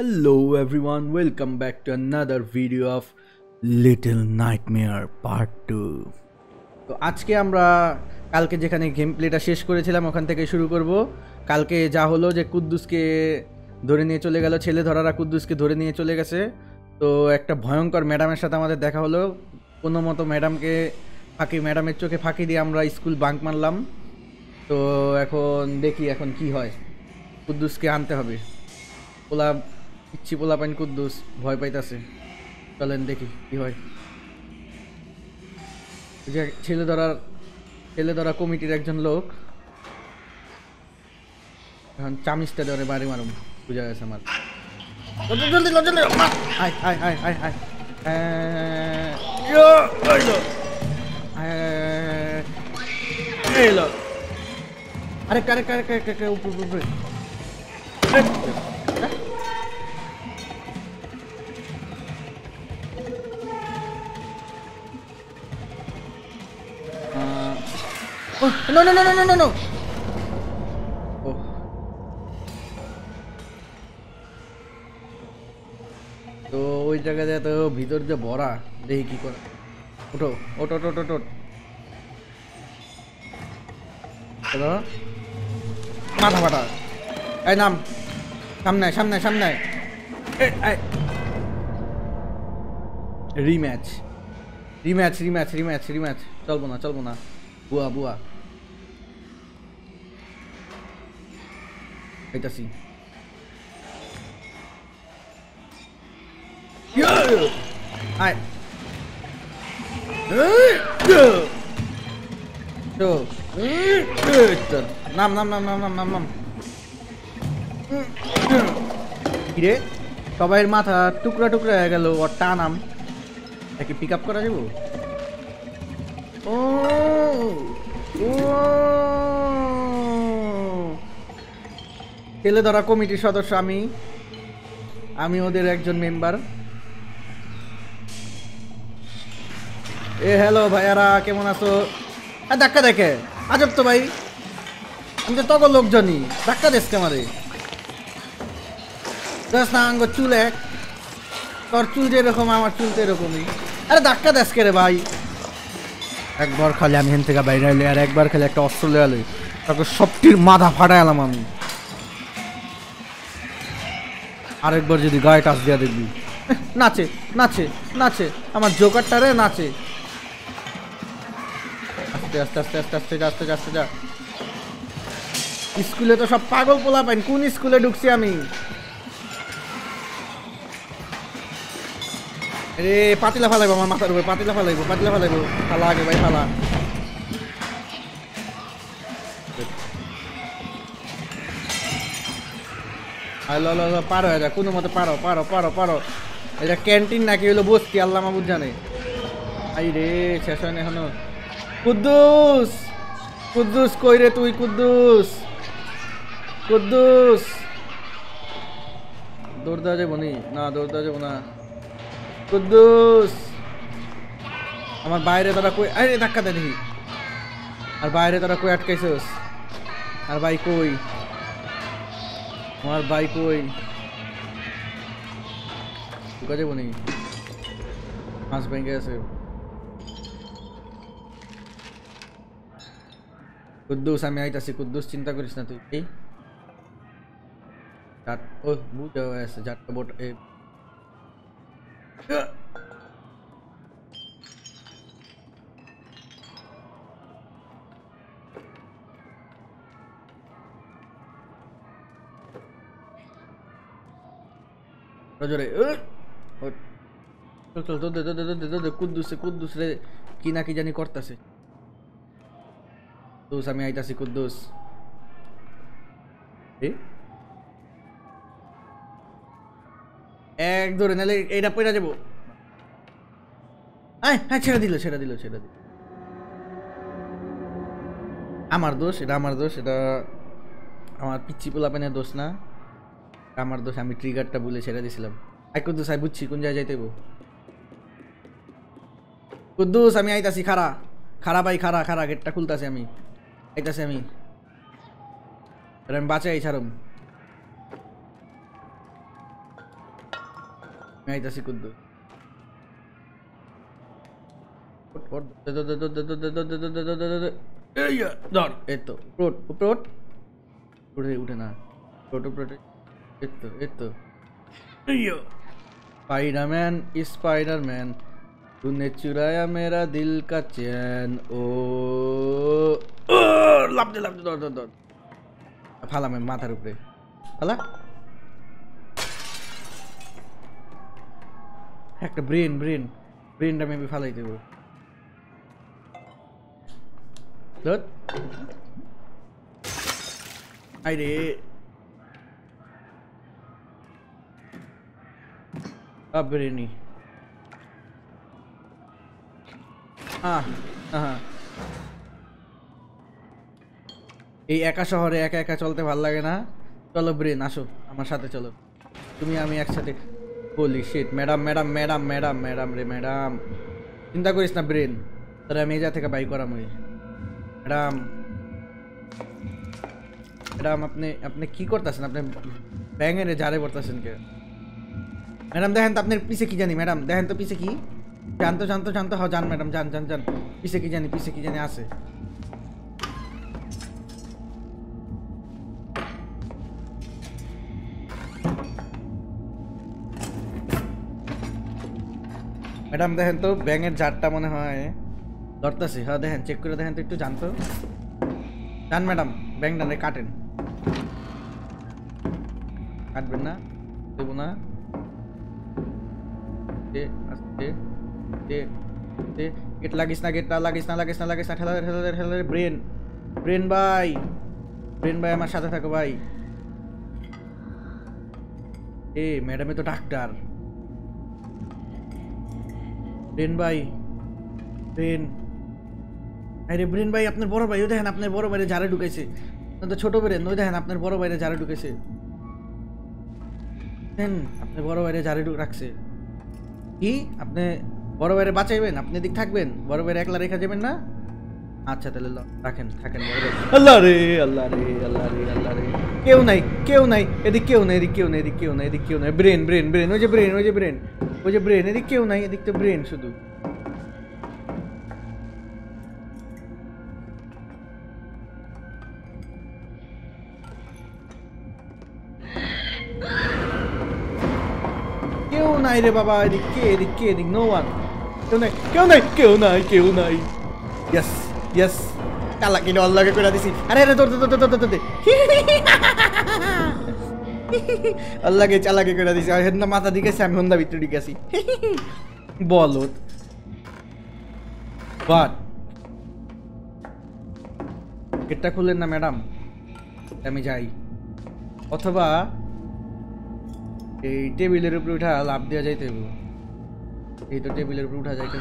Hello everyone, welcome back to another video of Little Nightmare Part 2 তো আজকে আমরা কালকে যেখানে গেম প্লেটা শেষ করেছিলাম ওখান থেকে শুরু করব। কালকে যা হলো যে কুদ্দুসকে ধরে নিয়ে চলে গেল ছেলে ধরারা কুদ্দুসকে ধরে নিয়ে চলে গেছে। তো একটা ভয়ঙ্কর ম্যাডামের সাথে আমাদের দেখা হলো। কোনো মতো ম্যাডামকে ফাঁকি ম্যাডামের চোখে ফাঁকি দিয়ে আমরা স্কুল বাঙ্ক মারলাম। তো এখন দেখি এখন কি হয়। কুদ্দুসকে আনতে হবে। পোলা ইচ্ছি পোলা পাইন কুদ্দুস ভয় পাইতাছে। চলেন দেখি কি হয়। যে ছেলে ধরার ছেলে ধরা কমিটির একজন লোক। এখন চামিচটা ধরে বাড়ি মারুম বুঝা গেছে আমার। জলদি জলদি আয় আয় আহ, ইয়ো, এই লো। আয়, oh, no, no, no, no, no, no, no. Oh. তো ওই জায়গাতে তো ভিতর যে ভরা দেখি কি করে। ওঠো ওটো ওটো ওটো ওটো মাথা ফাটা এই নাম। সামনে সামনে সামনে। Rematch. Rematch rematch rematch rematch. চলবো না চলবো না। বুয়া বুয়া এইটাছি আয় তো নাম নাম নাম নাম নাম নাম নাম কিরে সবাইয়ের মাথা টুকরা টুকরা হয়ে গেল ওর টানাম তাকে পিক আপ করা যাব ও ও ধরা কমিটির সদস্য আমি। আমি ওদের একজন মেম্বার। এ, হ্যালো ভাইয়ারা, কেমন আছো? হ্যাঁ ধাক্কা দেখে। আজব তো ভাই। আমি তো তখন লোকজনই। ধাক্কা দেশ আমারে? আঙ্গ চুল এক। তোর চুল যেরকম, আমার চুল তো এরকমই আরে ধাক্কা দেশ রে ভাই? একবার খালি আমি হেন থেকে বাইরে এলে আর একবার খালি একটা অস্ত্র এলো তারপর সবটির মাথা ফাটাই এলাম আমি। আরেকবার যদি গায়ে টাচ দেওয়া দেখবি। নাচে নাচে নাচে, আমার জোকারটা রে নাচে। আস্তে আস্তে আস্তে আস্তে আস্তে আস্তে আস্তে যা। স্কুলে তো সব পাগল পোলা পাইন কোন স্কুলে ঢুকছি আমি? রে পাতিলা ফালাইবো আমার মাথার উপরে, পাতিলা ফালাইবো পাতিলা ফালাইবো। ফালা আগে ভাই, ফালা। আয় ল ল পারো এটা কোনো মতে পারো পারো পারো পারো। এটা ক্যান্টিন নাকি হলো বসতি, আল্লাহ মাহবুদ জানে। আই রে, শেষ হয় না এখনও। কুদ্দুস কুদ্দুস কই রে তুই, কুদ্দুস? কুদ্দুস। দৌড় দেওয়া যাব নি? না, দৌড় দেওয়া যাব না। কুদ্দুস। আমার বাইরে তোরা কই আরে, ধাক্কা দে দেখি। আর বাইরে তোরা কই আটকাইছস? আর ভাই কই? আমার ভাই কই? ঢুকা যাব নি মাছ ভেঙে আছে কুদ্দুস, আমি আইতাছি। কুদ্দুস, চিন্তা করিস না তুই। এই। চার ও, বুঝে আছে চারটা বোট এ জোরে চল চল দে দে দে দে দে দে কুদ্দুসে কুদ্দুস রে কি না কি জানি করতেছে কুদ্দুস আমি আইতাছি কুদ্দুস এ এক ধরে নালে এইটা পয়রা যাব। আয় হ্যাঁ ছেড়ে দিল ছেড়ে দিল ছেড়ে দিল। আমার দোষ, এটা আমার দোষ, এটা আমার পিচ্ছি পোলাপানের দোষ না। আমার দোষ, আমি ট্রিগারটা বলে ছেড়ে দিছিলাম। আই কুদ্দুস আই বুঝছি, কোন জায়গায় যাইতে হইবো। কুদ্দুস, আমি আইতাছি খারা খারা ভাই খারা খারা গেটটা খুলতাছি আমি। আইতাছি আমি। আমি বাঁচাই ছাড়ুম আইতাছি কুদ্দু ধর এতো প্রোট প্রোট উঠে উঠে না প্রোট প্রোট এতো এতো স্পাইডারম্যান স্পাইডারম্যান तूने चुराया मेरा दिल का चैन ओ লাভ দে লাভ দে দর দর ফালামে মাথার উপরে ফালা একটা ব্রেন ব্রেন। ব্রেনটা মেবি ফালাই দেবো। আইরে। ব্রেনি। এই একা শহরে একা একা চলতে ভালো লাগে না। চলো ব্রেন, আসো। আমার সাথে চলো। তুমি, আমি একসাথে। বলি shit madam madam madam madam madam রে ম্যাডাম চিন্তা করিস না ব্রেন তাহলে আমি এই যা থেকে বাই করাম ওই ম্যাডাম ম্যাডাম আপনি আপনি কি করতেছেন আপনি ব্যাঙের জারে পড়তেছেন কে ম্যাডাম দেখেন তো আপনার পিছে কি জানি ম্যাডাম দেখেন তো পিছে কি জানতো জানতো জানতো হ্যাঁ জান ম্যাডাম জান জান জান পিছে কি জানি পিছে কি জানি আছে ম্যাডাম দেখেন তো, ব্যাঙের জারটা মনে হয়। ধরতেছে হ্যাঁ দেখেন চেক করে দেখেন তো, একটু জানতো। জান ম্যাডাম ব্যাং ডানে কাটেন। কাটবেন না, দেবো না। আস্তে গেট লাগিস না, গেটটা লাগিস না লাগিস না লাগিস না। ঠেলা ঠেলা ঠেলা ব্রেন ব্রেন ভাই ব্রেন ভাই আমার সাথে থাকো ভাই। এ ম্যাডামে তো ডাক্তার। ব্রেন ভাই ব্রেন। আরে ব্রেন ভাই আপনার বড় ভাই ওই দেখেন আপনার বড় বাইরে জারে ঢুকেছে। আপনার তো ছোট ব্রেন ওই দেখেন আপনার বড় বাইরে জারে ঢুকেছে। দেখেন আপনার বড় বাইরে জারে ঢুক রাখছে। কি? আপনি বড় বাইরে বাঁচাইবেন? আপনি দিক থাকবেন? বড় বাইরে একলা রেখা যাবেন না? আচ্ছা তাহলে ল, রাখেন থাকেন আল্লাহ রে আল্লাহ রে আল্লাহ রে আল্লাহ রে। কেউ নাই কেউ নাই এদিক কেউ নাই এদিক কেউ নাই এদিক কেউ নাই এদিক কেউ নাই। ব্রেন ব্রেন ব্রেন ওই যে ব্রেন ওই যে ব্রেন। ওই যে ব্রেন এদিক কেউ নাই, এদিক তো ব্রেন শুধু। কেউ নাই রে বাবা, এদিক এদিক এদিক নো ওয়ান কেউ নাই কেউ নাই কেউ নাই কেউ নাই। ইয়েস ইয়েস কালা কিনে অল্লাহকে করে দিছি। আরে আরে তোর তোর তোর তোর তোর। আল্লাহকে চালাকে করে দিছি। আর হেদনা মাথা দিকেছে আমি হন্দা ভিতরে ঢুকেছি বলো। বাট গেটটা খুললেন না, ম্যাডাম? আমি যাই। অথবা এই টেবিলের উপরে উঠা লাভ দেওয়া যাইতে। এই তো টেবিলের উপরে উঠা যাইতে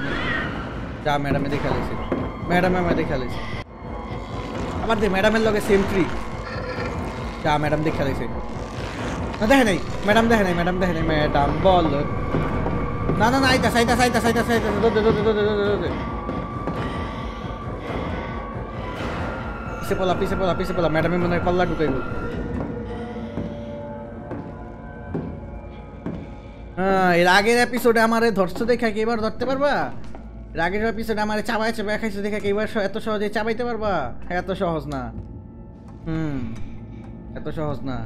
যা, ম্যাডামে দেখা লেছে। ম্যাডামে আমার দেখা লেছে। আমার দে, ম্যাডামের লগে সেম যা, ম্যাডাম দেখা লেছে। দেখে নাই। ম্যাডাম, দেখে নাই, ম্যাডাম, দেখে নাই। ম্যাডাম, বল। না না না, আইতা সাইতা সাইতা সাইতা সাইতা দে দে দে দে দে দে দে পিছে পলা পিছে পলা পিছে পলা। ম্যাডামে মনে হয় পাল্লা ঢুকাইব। হ্যাঁ এর আগের এপিসোডে আমারে ধরছো দেখা কি এবার ধরতে পারবা? এর আগের এপিসোডে আমারে চাবাই চাবাই খাইছো দেখা কি এবার এত সহজে চাবাইতে পারবা? এত সহজ না। হুম, এত সহজ না।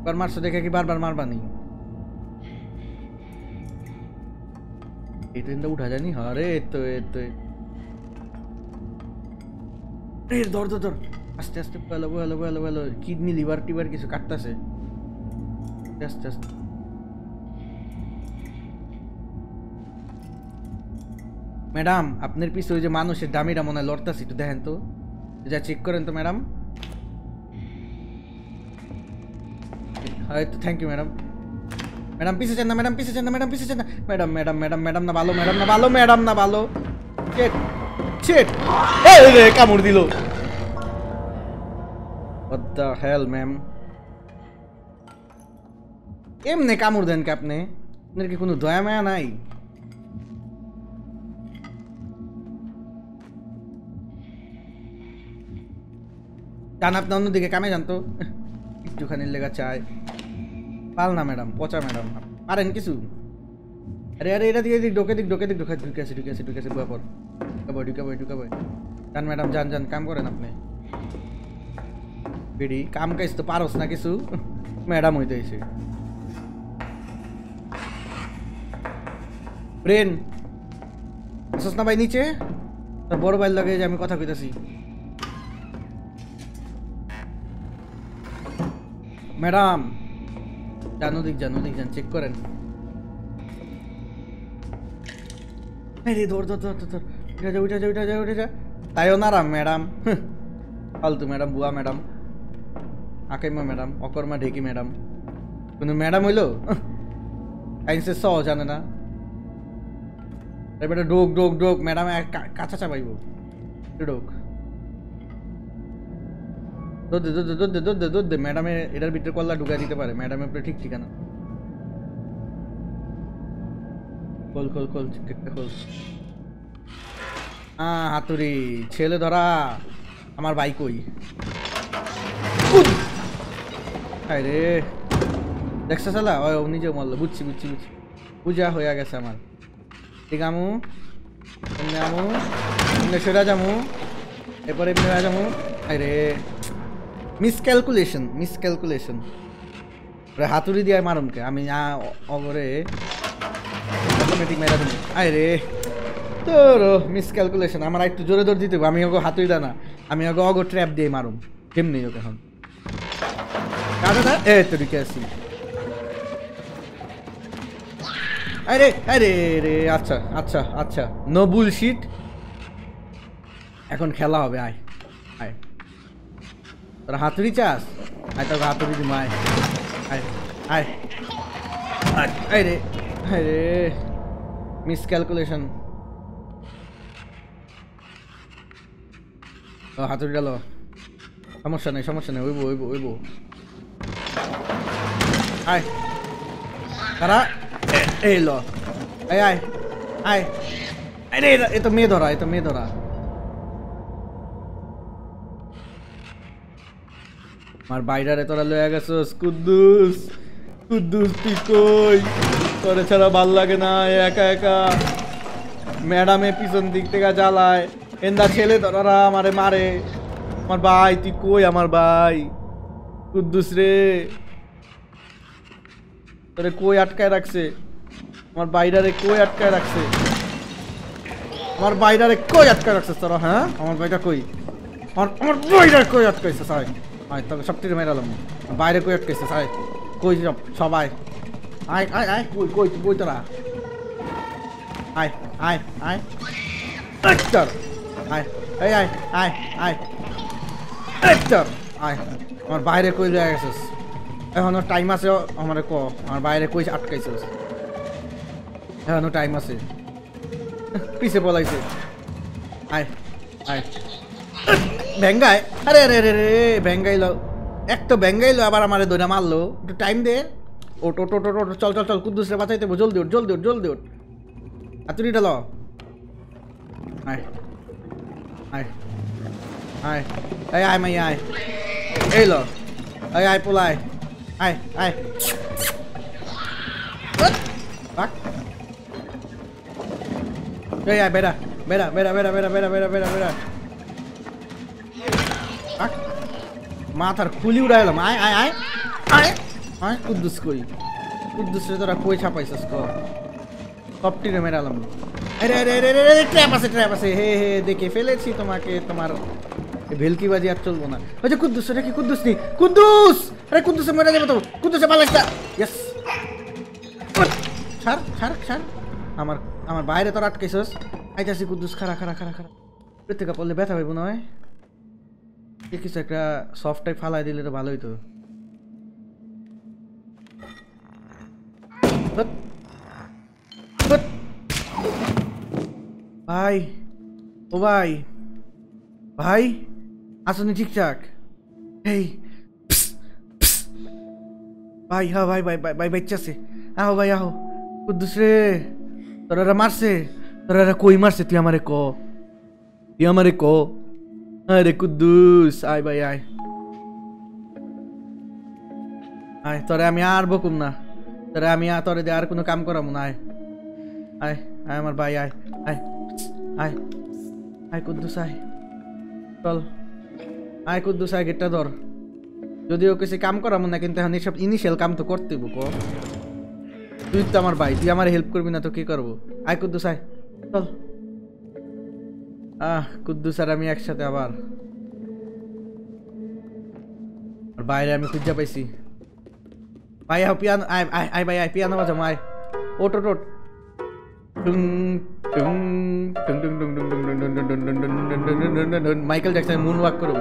এবার মারছো দেখে কি বারবার মারবানি এই ট্রেনটা উঠা জানি? হরে তো এ তো ধর ধর ধর। আস্তে আস্তে, বলো বলো বলো বলো। কিডনি, লিভার, টিভার কিছু কাটতেছে। আস্তে আস্তে ম্যাডাম, আপনার পিছনে ওই যে মানুষের দামিটা মনে হয় লড়তাছে, একটু দেখেন তো। যা চেক করেন তো, ম্যাডাম। হয়তো থ্যাংক ইউ ম্যাডাম ম্যাডাম পিছে চান না ম্যাডাম পিছে চান না ম্যাডাম পিছে চান না ম্যাডাম ম্যাডাম ম্যাডাম ম্যাডাম না ভালো ম্যাডাম না ভালো ম্যাডাম না ভালো চেট চেট রে কামড় দিল। What the hell, ম্যাম এমনি কামড় দেন কে আপনি? আপনার কি কোনো দয়া মায়া নাই? যান আপনি অন্যদিকে কামে যান তো। একটুখানি লেগা চায়। পাল না ম্যাডাম, পচা ম্যাডাম। পারেন কিছু? আরে আরে, এটা দিয়ে দিক, ঢোকে দিক ঢোকে দিক ঢোকে ঢুকে আছে ঢুকে আছে ঢুকে আছে বুয়া পর। ঢুকাবো ঢুকাবো ঢুকাবো। যান ম্যাডাম যান যান কাম করেন আপনি। বেডি, কাম কাজ তো পারোস না কিছু? ম্যাডাম হইতে এসে ব্রেন আসস না ভাই নিচে? তোর বড় ভাই লাগে যে আমি কথা কইতাছি। ম্যাডাম যান ওদিক যান ওদিক যান চেক করেন এই রে ধর ধর ধর ধর ধর উঠে যা উঠে যা উঠে যা উঠে যা তাইও না রাম ম্যাডাম ফালতু ম্যাডাম বুয়া ম্যাডাম আকেমা ম্যাডাম অকর্মা ঢেকি ম্যাডাম কোনো ম্যাডাম হইল সাইন্সের স জানে না এবারে ডোক ডোক ডোক ম্যাডাম কাঁচা চাপাইব ডোক দুধ দে দুধ দে দুধ দে দুধ দে দুধ দে ম্যাডামে এটার ভিতরে কল্লা ঢুকাই দিতে পারে। ম্যাডামের উপরে ঠিক ঠিকানা। খোল খোল খোল কেকটা খোল। হ্যাঁ হাতুড়ি, ছেলে ধরা, আমার বাইক কই? হায় রে। দেখছ সালা ও ও নিজেও মরলো। বুঝছি বুঝছি বুঝছি। পূজা হয়ে গেছে আমার। ঠিক আমু আমু সেরা যামু এরপরে যামু হায় রে। মিসক্যালকুলেশন মিসক্যালকুলেশন হাতুড়ি দিয়ে মারুমকে আমি না, অগরে অটোমেটিক মেরা দিই আয় রে। তোর মিসক্যালকুলেশন আমার একটু জোরে জোরে দিতে। আমি ওকে হাতুড়ি দা না। আমি ওকে অগো ট্র্যাপ দিয়ে মারুম। কেমনি ওকে এখন? কাটা এ তো ঢুকে আসি আরে আরে রে আচ্ছা আচ্ছা আচ্ছা। নো বুলশিট এখন খেলা হবে, আয়। তোর হাতুড়ি চাস? আয় তোর হাতুড়ি আয়। আয় আয়। আয় রে আয় রে। মিসক্যালকুলেশন ও হাতুড়ি ডালো সমস্যা নেই সমস্যা নেই, ওইবো ওইবো ওইবো। আয়। তারা এই লো। আয় আয় আয়। আরে এ তো মেয়ে ধরা, এ তো মেয়ে ধরা। আমার বাইরারে তোরা লয়ে গেছস কুদ্দুস কুদ্দুস তুই কই তোরে ছাড়া ভালো লাগে না একা একা ম্যাডামে পিছন দিক থেকে জ্বালায় এন্দা ছেলে তোরা আমারে মারে আমার ভাই তুই কই আমার ভাই কুদ্দুস রে তোরে কই আটকায় রাখছে আমার বাইরারে কই আটকায় রাখছে আমার বাইরারে কই আটকায় রাখছে তোরা হ্যাঁ আমার বাইটা কই আমার আমার বাইরে কই আটকাইছে সাই আয়, তোকে সব থেকে মেরালাম বাইরে কই আটকাইছে সাই কই সব সবাই আয়। আয় আয় কই কই কই তোরা? আয় আয় আয়। একটা আয়, এই, আয় আয় আয়। একটা আয়, আমার বাইরে কই লয়ে গেছিস? এখনও টাইম আছে, আমার ক, আমার বাইরে কই আটকাইছিস? এখনও টাইম আছে। পিছে পলাইছে। আয় আয়। ভেঙ্গায় আরে আরে আরে রে ভেঙ্গাইলো এক তো ভেঙ্গাইলো আবার আমারে দইরা মারলো। একটু টাইম দে। ওট ওট ওট ওট চল চল চল, কুদ্দুসরে বাঁচাইতে জলদি ওঠ জলদি ওঠ জলদি ওঠ। হাতুড়িটা ল। আয়। আয়। আয়। এই, আয় মাই আয়। এই ল। এই, আয় পোলায় আয়। আয় বাক। এই, আয় বেড়া বেড়া বেড়া বেড়া বেড়া বেড়া বেড়া বেড়া বেড়া। মাথার খুলি উড়াইলাম আয় আয় আয়। আয় আয় কুদ্দুস কই? কুদ্দুস রে তোরা কই ছাপাইছিস ক? কপটি রে মেরালাম আরে আরে আরে আরে ট্র্যাপ আছে ট্র্যাপ আছে। হে হে দেখে ফেলেছি তোমাকে। তোমার এই ভেলকিবাজি আর চলবো না। ওই যে কুদ্দুস এটা কি কুদ্দুস নি? কুদ্দুস! আরে কুদ্দুসে মেরে যাবে তো। কুদ্দুসে পালাইছে ইয়েস ছাড় ছাড় ছাড়। আমার আমার বাইরে তোর আটকাইছস। আইতাছি কুদ্দুস খারা খারা খারা খারা প্রত্যেকা পড়লে ব্যথা হইব নয় এ কিছু একটা সফট টাইপ ফালাই দিলে তো ভালোই তো ধ্যাৎ। ধ্যাৎ। ভাই ও ভাই ভাই আসুন ঠিকঠাক এই প্স, প্স। ভাই হ্যাঁ ভাই ভাই ভাই ভাই বাচ্চাছে আহো ভাই আহো কুদ্দুস রে তোরা মারছে তোরা কই মারছে তুই আমারে ক তুই আমারে ক আরে কুদ্দুস আয় ভাই আয় আয় তোরে আমি আর বকুম না তোরে আমি আর তোরে আর কোনো কাম করাবো না আয় আয় আয় আমার ভাই আয় আয় আয় আয় কুদ্দুস আয় চল আয় কুদ্দুস আয় গেটটা ধর যদিও কিছু কাম করাবো না কিন্তু এখন এইসব ইনিশিয়াল কাম তো করতে বুকো তুই তো আমার ভাই তুই আমার হেল্প করবি না তো কি করব আয় কুদ্দুস আয় চল আহ কুদ্দুস আর আমি একসাথে আবার আর বাইরে আমি খুঁজে পাইছি ভাই আহ পিয়ানো আয় আয় আয় ভাই আয় পিয়ানো বাজাম আয় ওট ওট ওট মাইকেল জ্যাকসন মুন ওয়াক করুন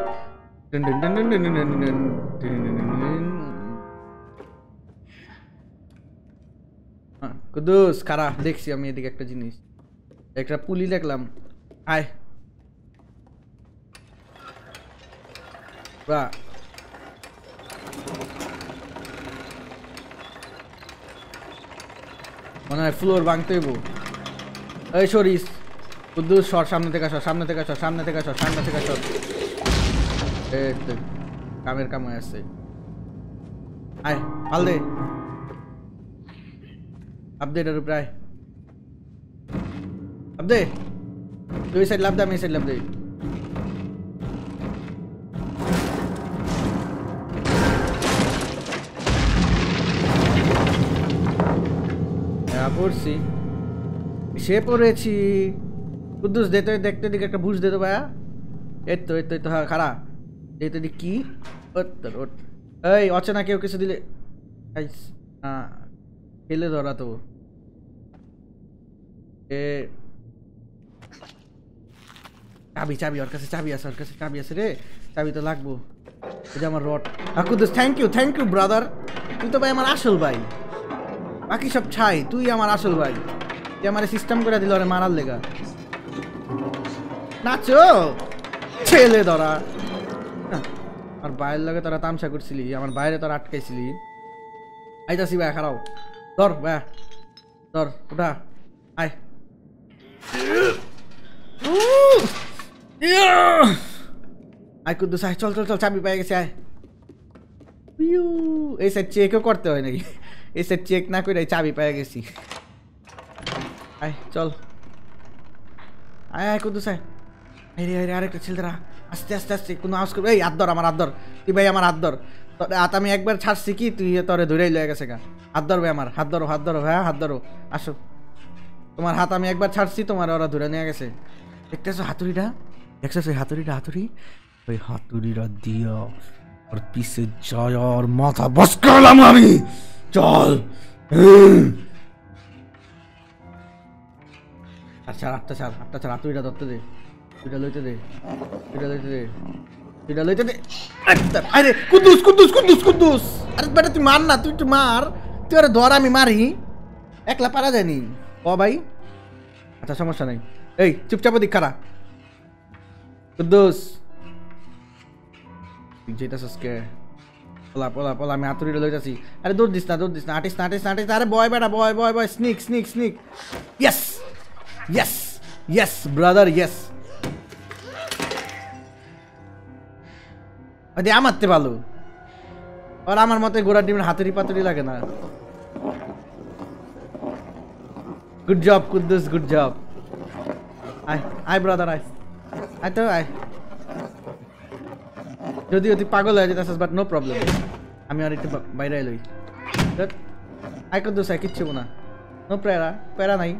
কুদুস খারাপ দেখছি আমি এদিকে একটা জিনিস একটা পুলি দেখলাম আয় বা মনে হয় ফ্লোর ভাঙতে এই সরিস কুদ্দুস, সর, সামনে থেকে সর, সামনে থেকে সর, সামনে থেকে সর, সামনে থেকে সর। কামের কাম হয়ে আসছে আয় পাল দে। আপদে এটার উপরে, আয়। আপদে তুই সাইড লাভ দে, আমি সাইড লাভ দে পড়ছি সে পড়েছি। কুদ্দুস, দে তো দেখতে দিকে একটা বুঝ দে তো ভাইয়া। এই তো এই তো এই তো হ্যাঁ খারা এই তো দিক কি? ওট তোর ওট এই, অচেনা কেউ কিছু দিলে ফেলে ধরা তো। এ, চাবি চাবি, ওর কাছে চাবি আছে, ওর কাছে চাবি আছে রে। চাবি তো লাগবো। যে আমার rod. Kuddus thank you thank you brother তুই তো ভাই আমার আসল ভাই। বাকি সব ছাই, তুই আমার আসল ভাই। তুই আমার সিস্টেম করে দিল মারার লেগা। নাচো! ছেলে ধরা। আর বাইরের লগে তোরা তামসা করছিলি, আমার বাইরে তোরা আটকাইছিলি। আইতাছি ভাই, খারাও। ধর, ভাই, ধর ওটা আয়! আয় চল চল চল, চাবি পেয়ে গেছে, আয়। এই সাইড চেকও করতে হয় নাকি? সাইড চেক না করে চাবি পেয়ে গেছি। আয়, চল। আয় আয়, কুদ্দুস, আয়। আরে আরে আরেকটা ছেলেরা আস্তে আস্তে আস্তে, কোনো আওয়াজ করবে এই, আদর, আমার আদর। তুই ভাই, আমার আদর। হাত আমি একবার ছাড়ছি কি? তুই তোরে ধরেই লয়ে গেছে গা। হাত ধরো ভাই আমার, হাত ধরো হাত ধরো হ্যাঁ হাত ধরো। আসো। তোমার হাত আমি একবার ছাড়ছি, তোমার ওরা ধরে নিয়ে গেছে। দেখতেছো হাতুড়িটা? দেখছ ওই হাতুড়িটা, হাতুড়ি? ওই হাতুড়িটা দিও ওর পিছে জয়, ওর মাথা বস করলাম আমি। চল। হুম। আচ্ছা আটটা ছাড় আটটা ছাড় হাতুড়িটা ধরতে দে। দুইটা লইতে দে। দুইটা লইতে দে। দুইটা লইতে দে। আরে কুদ্দুস কুদ্দুস কুদ্দুস কুদ্দুস। আরে, বেটা, তুই মার না, তুই একটু মার। তুই আরে ধর, আমি মারি। একলা পারা যায়নি। ও, ভাই। আচ্ছা সমস্যা নাই। এই, চুপচাপ দিক খারা কুদ্দুস। তুই যেতেছিস কে? পলা পলা পলা, আমি হাতুড়িটা লইতেছি আরে দৌড় দিস না, দৌড় দিস না, আটিস না আটিস না, আটিস আরে বয় বেটা, boy boy boy sneak sneak sneak yes yes yes brother yes ওই আমারতে ভালো আর আমার মতে গোড়ার ডিমের হাতুড়ি পাতুড়ি লাগে না। Good job Kuddus good job আয় আয় ব্রাদার আয়। আয় তো, আয়। যদিও অতি পাগল হয়ে যেতেছিস বাট নো প্রবলেম আমি আর একটু বাইরে এলোই আয় কুদ্দুস, আয়, কিচ্ছু না। নো প্যারা প্যারা নাই।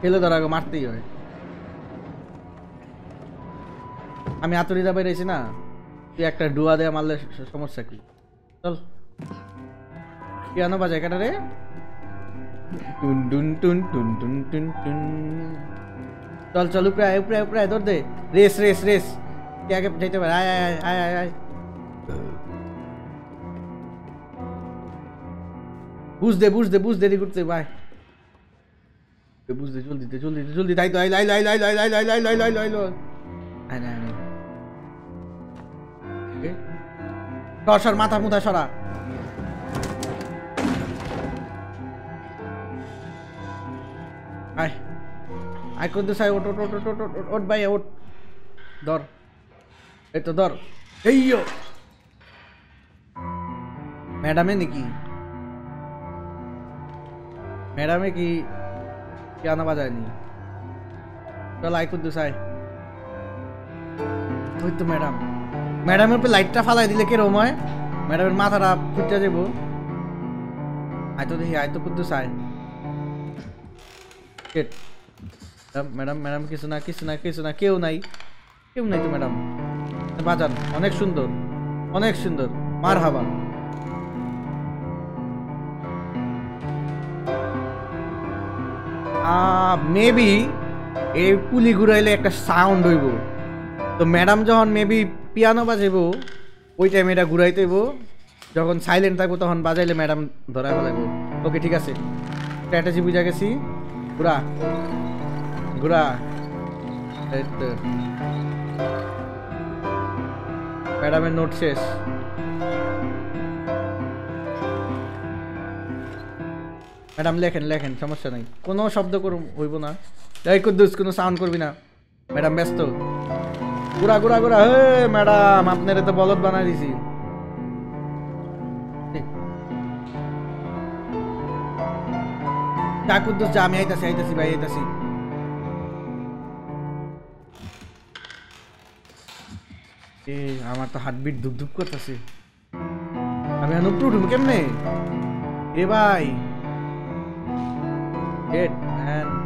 ফেলে ধরা মারতেই হয় আমি আতুরিদা বেরিয়েছি না। তুই একটা ডুয়া দেয়া মারলে সমস্যা কি? চল। পিয়ানো বাজায়, কাটা রে? টুন টুন টুন টুন টুন টুন টুন। চল চল উপরে আয় উপরে উপরে দৌড় দে রেস রেস রেস কে আগে যাইতে পারে আয় আয় আয় আয় আয় বুঝ দে বুঝ দে বুঝ দে ঘুরতে ভাই বুঝ দে জলদি দে জলদি দে জলদি তাই তো আই লাই লাই লাই লাই লাই লাই লাই লাই লাই লাই লাই আয় না আয় না সর সর মাথা মুথা সরা আই করতে সাই ওট ওট ওট ওট ওট ওট ভাই ওট ধর এই তো ধর এই ম্যাডামে নাকি ম্যাডামে কি গানা বাজায়নি চল আই করতে সাই ওই তো ম্যাডাম ম্যাডামের উপর লাইটটা ফালাই দিলে কেরম হয় ম্যাডামের মাথাটা ফুটতে যাব আয় তো দেখি আয় তো করতে চাই ম্যাডাম ম্যাডাম কিছু না কিছু না কিছু না, কেউ নাই। কেউ নাই তো, ম্যাডাম। বাজান, অনেক সুন্দর অনেক সুন্দর মার হাবা মেবি এই পুলি ঘুরাইলে একটা সাউন্ড হইব। তো ম্যাডাম যখন মেবি পিয়ানো বাজাইব, ওই টাইমে এটা ঘুরাইতেইব যখন সাইলেন্ট থাকব, তখন বাজাইলে ম্যাডাম ধরাই ফেলাইব ওকে ঠিক আছে। স্ট্র্যাটেজি বুঝা গেছি। ঘুরা ঘুরা এই তো। ম্যাডামের নোট শেষ। ম্যাডাম, লেখেন লেখেন, সমস্যা নাই। কোনো শব্দ করুম হইব না। এই কুদ্দুস, কোনো সাউন্ড করবি না। ম্যাডাম, ব্যস্ত। গুড়া গুড়া গুড়া হে, ম্যাডাম, আপনার তো বলদ বানাই দিছি। যা কুদ্দুস, যা, আমি আইতাছি আইতাছি ভাই, আইতাছি। এ আমার তো হার্টবিট ধুপ ধুপ করতেছে। আমি এখন উপরে উঠবো কেমনে? এ ভাই। Man.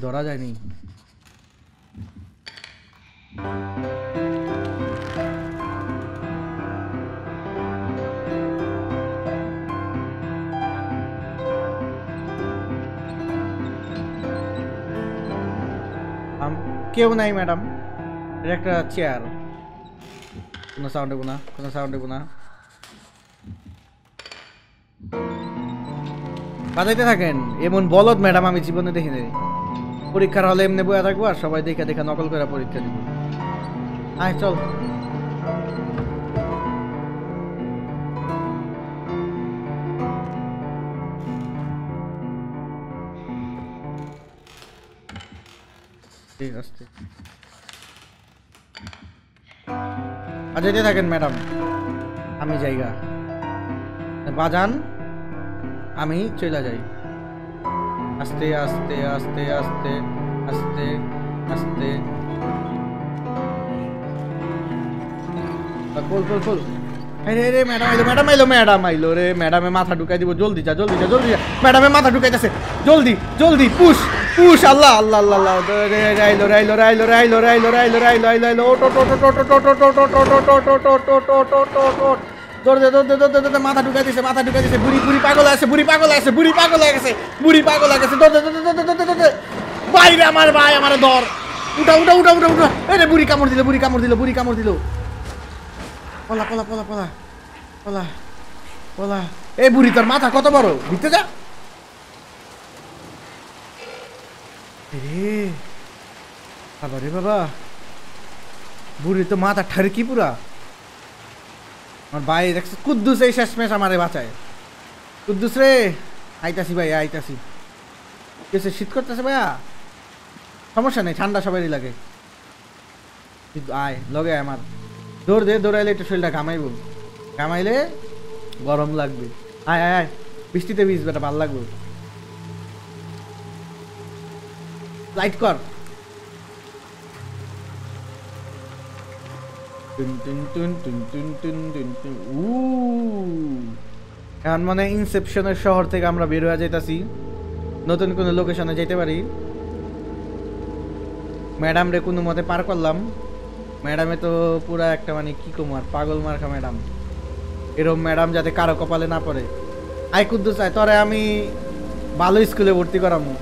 ধরা যায়নি। কেউ নাই, ম্যাডাম। একটা চেয়ার কোনো সাউন্ড দেবো না, কোনো সাউন্ড দেবো না। বাজাইতে থাকেন, এমন বলদ ম্যাডাম আমি জীবনে দেখি নাই পরীক্ষার হলে এমনি বয়ে থাকব আর সবাই দেখা দেখা নকল করে পরীক্ষা দিব। আয়, চল। যেতে থাকেন ম্যাডাম আমি জায়গা বাজান আমি চলে যাই আস্তে আস্তে আস্তে আস্তে আস্তে আস্তে খোল খোল খোল আরে রে ম্যাডাম আইলো ম্যাডাম আইলো ম্যাডাম আইলো রে ম্যাডামে মাথা ঢুকাই দিব জলদি যা জলদি যা জলদি যা ম্যাডামে মাথা ঢুকাইতেছে জলদি জলদি পুশ পুশ আল্লাহ আল্লাহ আল্লাহ আল্লাহ রাইলো রাইলো রাইলো রাইলো রাইলো রাইলো রাইলো রাইলো রাইলো ওট ওট ওট ওট ওট ওট ওট ওট ওট ওট ওট ওট ওট ওট ওট ওট ওট দৌড় দে দৌড় দে দৌড় দে মাথা ঢুকাই দিছে মাথা ঢুকাই দিছে বুড়ি বুড়ি পাগল আছে বুড়ি পাগল আছে বুড়ি পাগল হয়ে গেছে বুড়ি পাগল হয়ে গেছে দৌড় দে দৌড় দে দৌড় দে বাইরে আমার ভাই আমার ধর উঠা উঠা উঠা উঠা উঠা এই বুড়ি কামড় দিল বুড়ি কামড় দিল বুড়ি কামড় দিল পলা পলা পলা পলা পলা পলা এই বুড়ি তোর মাথা কত বড় ভিতরে যা রে বাবা রে বাবা। বুড়ি তো মাথা ঠারকি পুরা। আমার ভাই দেখছে, কুদ্দুস এই শেষমেশ আমারে বাঁচায়। কুদ্দুস রে, আইতাছি ভাই, আইতাছি। কেসে শীত করতেছে ভাইয়া। সমস্যা নেই, ঠান্ডা সবারই লাগে। কিন্তু আয়, লগে আয় আমার। দৌড় দে, দৌড়াইলে একটু শরীরটা ঘামাইব। ঘামাইলে গরম লাগবে। আয় আয় আয়। বৃষ্টিতে ভিজবে, এটা ভালো লাগবে। লাইট কর। এখন মানে ইনসেপশনের শহর থেকে আমরা বের হয়ে যাইতাছি। নতুন কোনো লোকেশনে যাইতে পারি। ম্যাডাম রে কোনো মতে পার করলাম। ম্যাডামে তো পুরা একটা মানে কি কমার পাগল মার্কা ম্যাডাম এরম ম্যাডাম যাতে কারও কপালে না পড়ে। আই কুদ্দুস, আয়, তরে আমি ভালো স্কুলে ভর্তি করামো।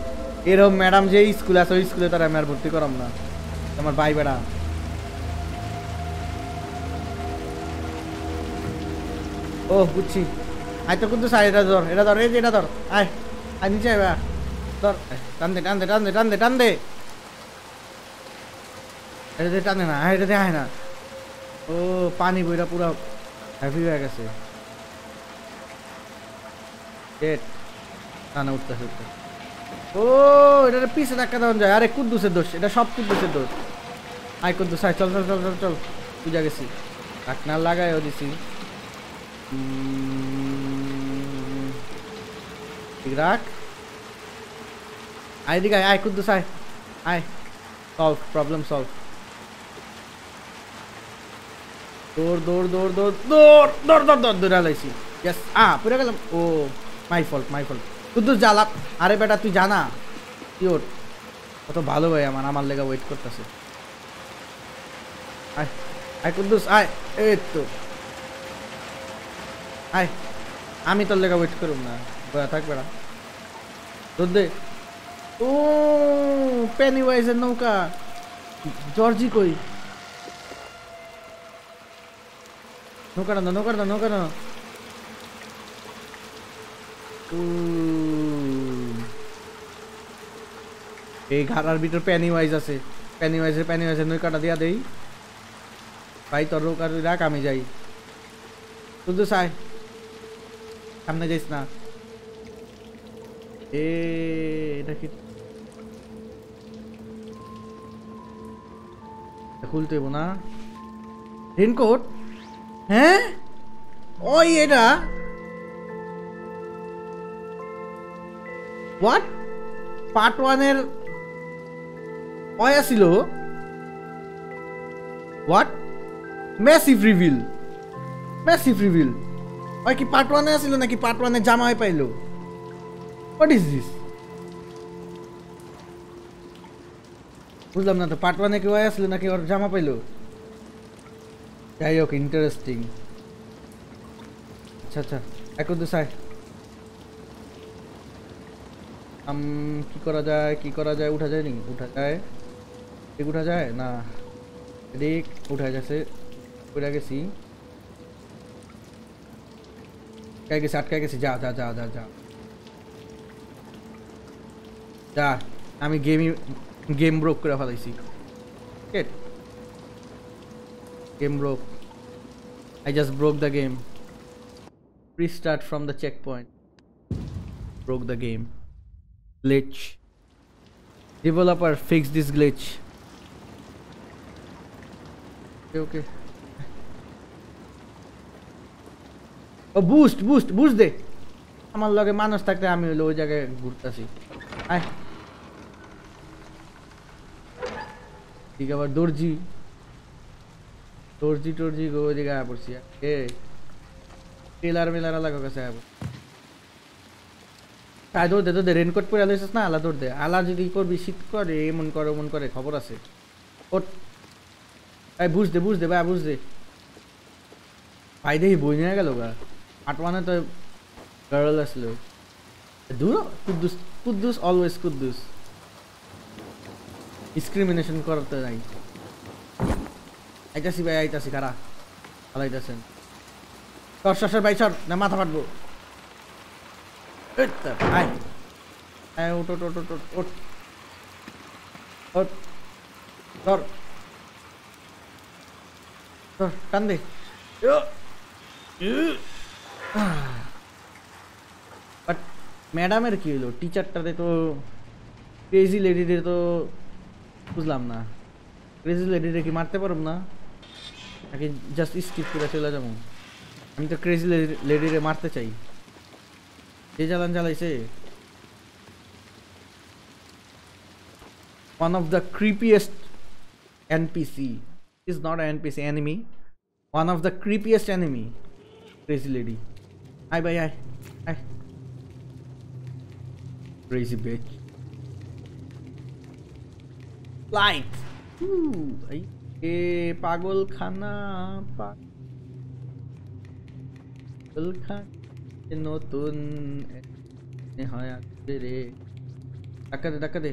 এরকম ম্যাডাম যে স্কুল আছে, ওই স্কুলে তারা আমি আর ভর্তি করাম না। আমার ভাই বেড়া। ও, বুঝছি। আয় তো কিন্তু এটা ধর এটা ধর, এই যে এটা ধর, আয় আয় নিচে আয় ধর টান দে টান দে টান দে টান দে টান দে। এটা টানে না এটা দিয়ে আয় না। ও, পানি বইটা পুরো হেভি হয়ে গেছে। গেট না না, উঠতেছে উঠতেছে। ও এটা পিছে ধাক্কা দেওয়া যায় আরে কুদ্দুসের দোষ এটা সব কুদ্দুসের দোষ আয় কুদ্দুস আয় চল চল চল চল চল পূজা গেছি ঢাকনা লাগাইও দিছি ঠিক রাখ আয় দিকে আয় আয় কুদ্দুস আয় আয় সলভ প্রবলেম সলভ দৌড় দৌড় দৌড় দৌড় দৌড় দৌড় দৌড় দৌড় দৌড়ে লাইছি ইয়েস আ পুরে গেলাম ও my fault my fault Kuddus জ্বালা আরে বেটা, তুই জানা? পিওর। কত ভালো ভাই আমার আমার লেগে ওয়েট করতেছে। আয় কুদ্দুস, আয়। এই তো। আয়, আমি তোর লেগে ওয়েট করুম না। বয়া থাক বেড়া তোর দে। ও পেনি ওয়াইজের নৌকা। জর্জি কই? নৌকা না নৌকা না নৌকা না। এই ঘাড়ার ভিতর প্যানি ওয়াইজ আছে। প্যানি ওয়াইজের প্যানি ওয়াইজের নৌকাটা দিয়া দেই। ভাই, তোর নৌকা তুই রাখ আমি যাই। শুধু সাই সামনে যাইস না? এ, এটা কি? খুলতে না। রেনকোট? হ্যাঁ? ওই এটা? হোয়াট পার্ট ওয়ানের অয়া ছিল? What massive reveal massive reveal ওই কি পার্ট ওয়ানে আছিল নাকি পার্ট ওয়ানে জামাই পাইলো? হোয়াট ইজ দিস বুঝলাম না তো পার্ট ওয়ানে কি ওয়া আসলো নাকি ওর জামা পাইলো? যাই হোক ইন্টারেস্টিং আচ্ছা আচ্ছা এখন তো সাই আম কি করা যায়, কি করা যায়, উঠা যায় নি উঠা যায়। ঠিক উঠা যায়? না। এদিক উঠা যাচ্ছে। উঠে গেছি। আটকায় গেছি আটকায় গেছি। যা যা যা যা যা। যা, আমি গেমই, গেম ব্রোক করে ফেলাইছি। Game broke I just broke the game. From from check point broke the game. Glitch. Developer, fix this glitch. Okay, okay. ও বুস্ট বুস্ট বুস্ট দে আমার লগে মানুষ থাকতে আমি হলো ওই জায়গায় ঘুরতেছি। আয়। ঠিক আবার দর্জি। দর্জি টর্জি গো ওই দিকে আয়া পড়ছি। এ। টেলার মেলার আলাদা কাছে আয়া পড়ছি। আয় দৌড় দে দে রেনকোট পরে আলোছিস না, আলা দে। আলা যদি করবি, শীত করে, এমন করে এমন করে, খবর আছে। ওট ভাই বুঝ দে দে, ভাই, বুঝ দে। ভাই, দেখি বই নিয়ে গেল গা। আটওয়ানে তো গার্ল আসলো। দূর, কুদ্দুস কুদ্দুস অলওয়েজ কুদ্দুস। ডিসক্রিমিনেশন করতে নাই। আইতাছি ভাই, আইতাছি কারা ভালো আইতাছেন। সর সর ভাই সর না মাথা ফাটবো। এই তো, আয় আয় ওট ওট ওট ওট ওট ওট ওট সর সর টান দে বাট ম্যাডামের কি হলো টিচারটাতে তো ক্রেজি লেডিদের তো বুঝলাম না ক্রেজি লেডিরে কি মারতে পারব না নাকি জাস্ট স্কিপ করে চলে যাব আমি তো ক্রেজি লেডিরে মারতে চাই Jalan-jalan sih. One of the creepiest NPC. Is not an NPC enemy. One of the creepiest enemy. Crazy lady. Hi, bye, hi. Hi. Crazy bitch. Light. Ooh, I, pagol khana. Pagol khana. নতুন হয় দে দে।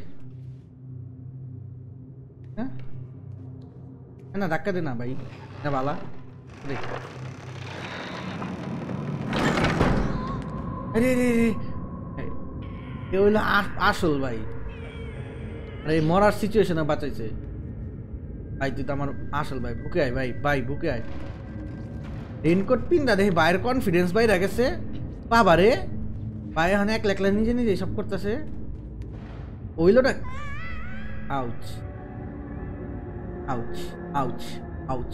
না ধাক্কা দে না ভাই। না বালা, দে। আসল ভাই। আরে মরার সিচুয়েশনে বাঁচাইছে। ভাই, তুই তো আমার আসল ভাই। বুকে আয় ভাই ভাই, বুকে আয়। রেনকোট পিন্দা দেখি বাইরের কনফিডেন্স বাইরে গেছে। বাবারে পায়ে হানে এক লেকলা নিজে নিজে সব করতেছে ওইলোটা আউচ আউচ আউচ আউচ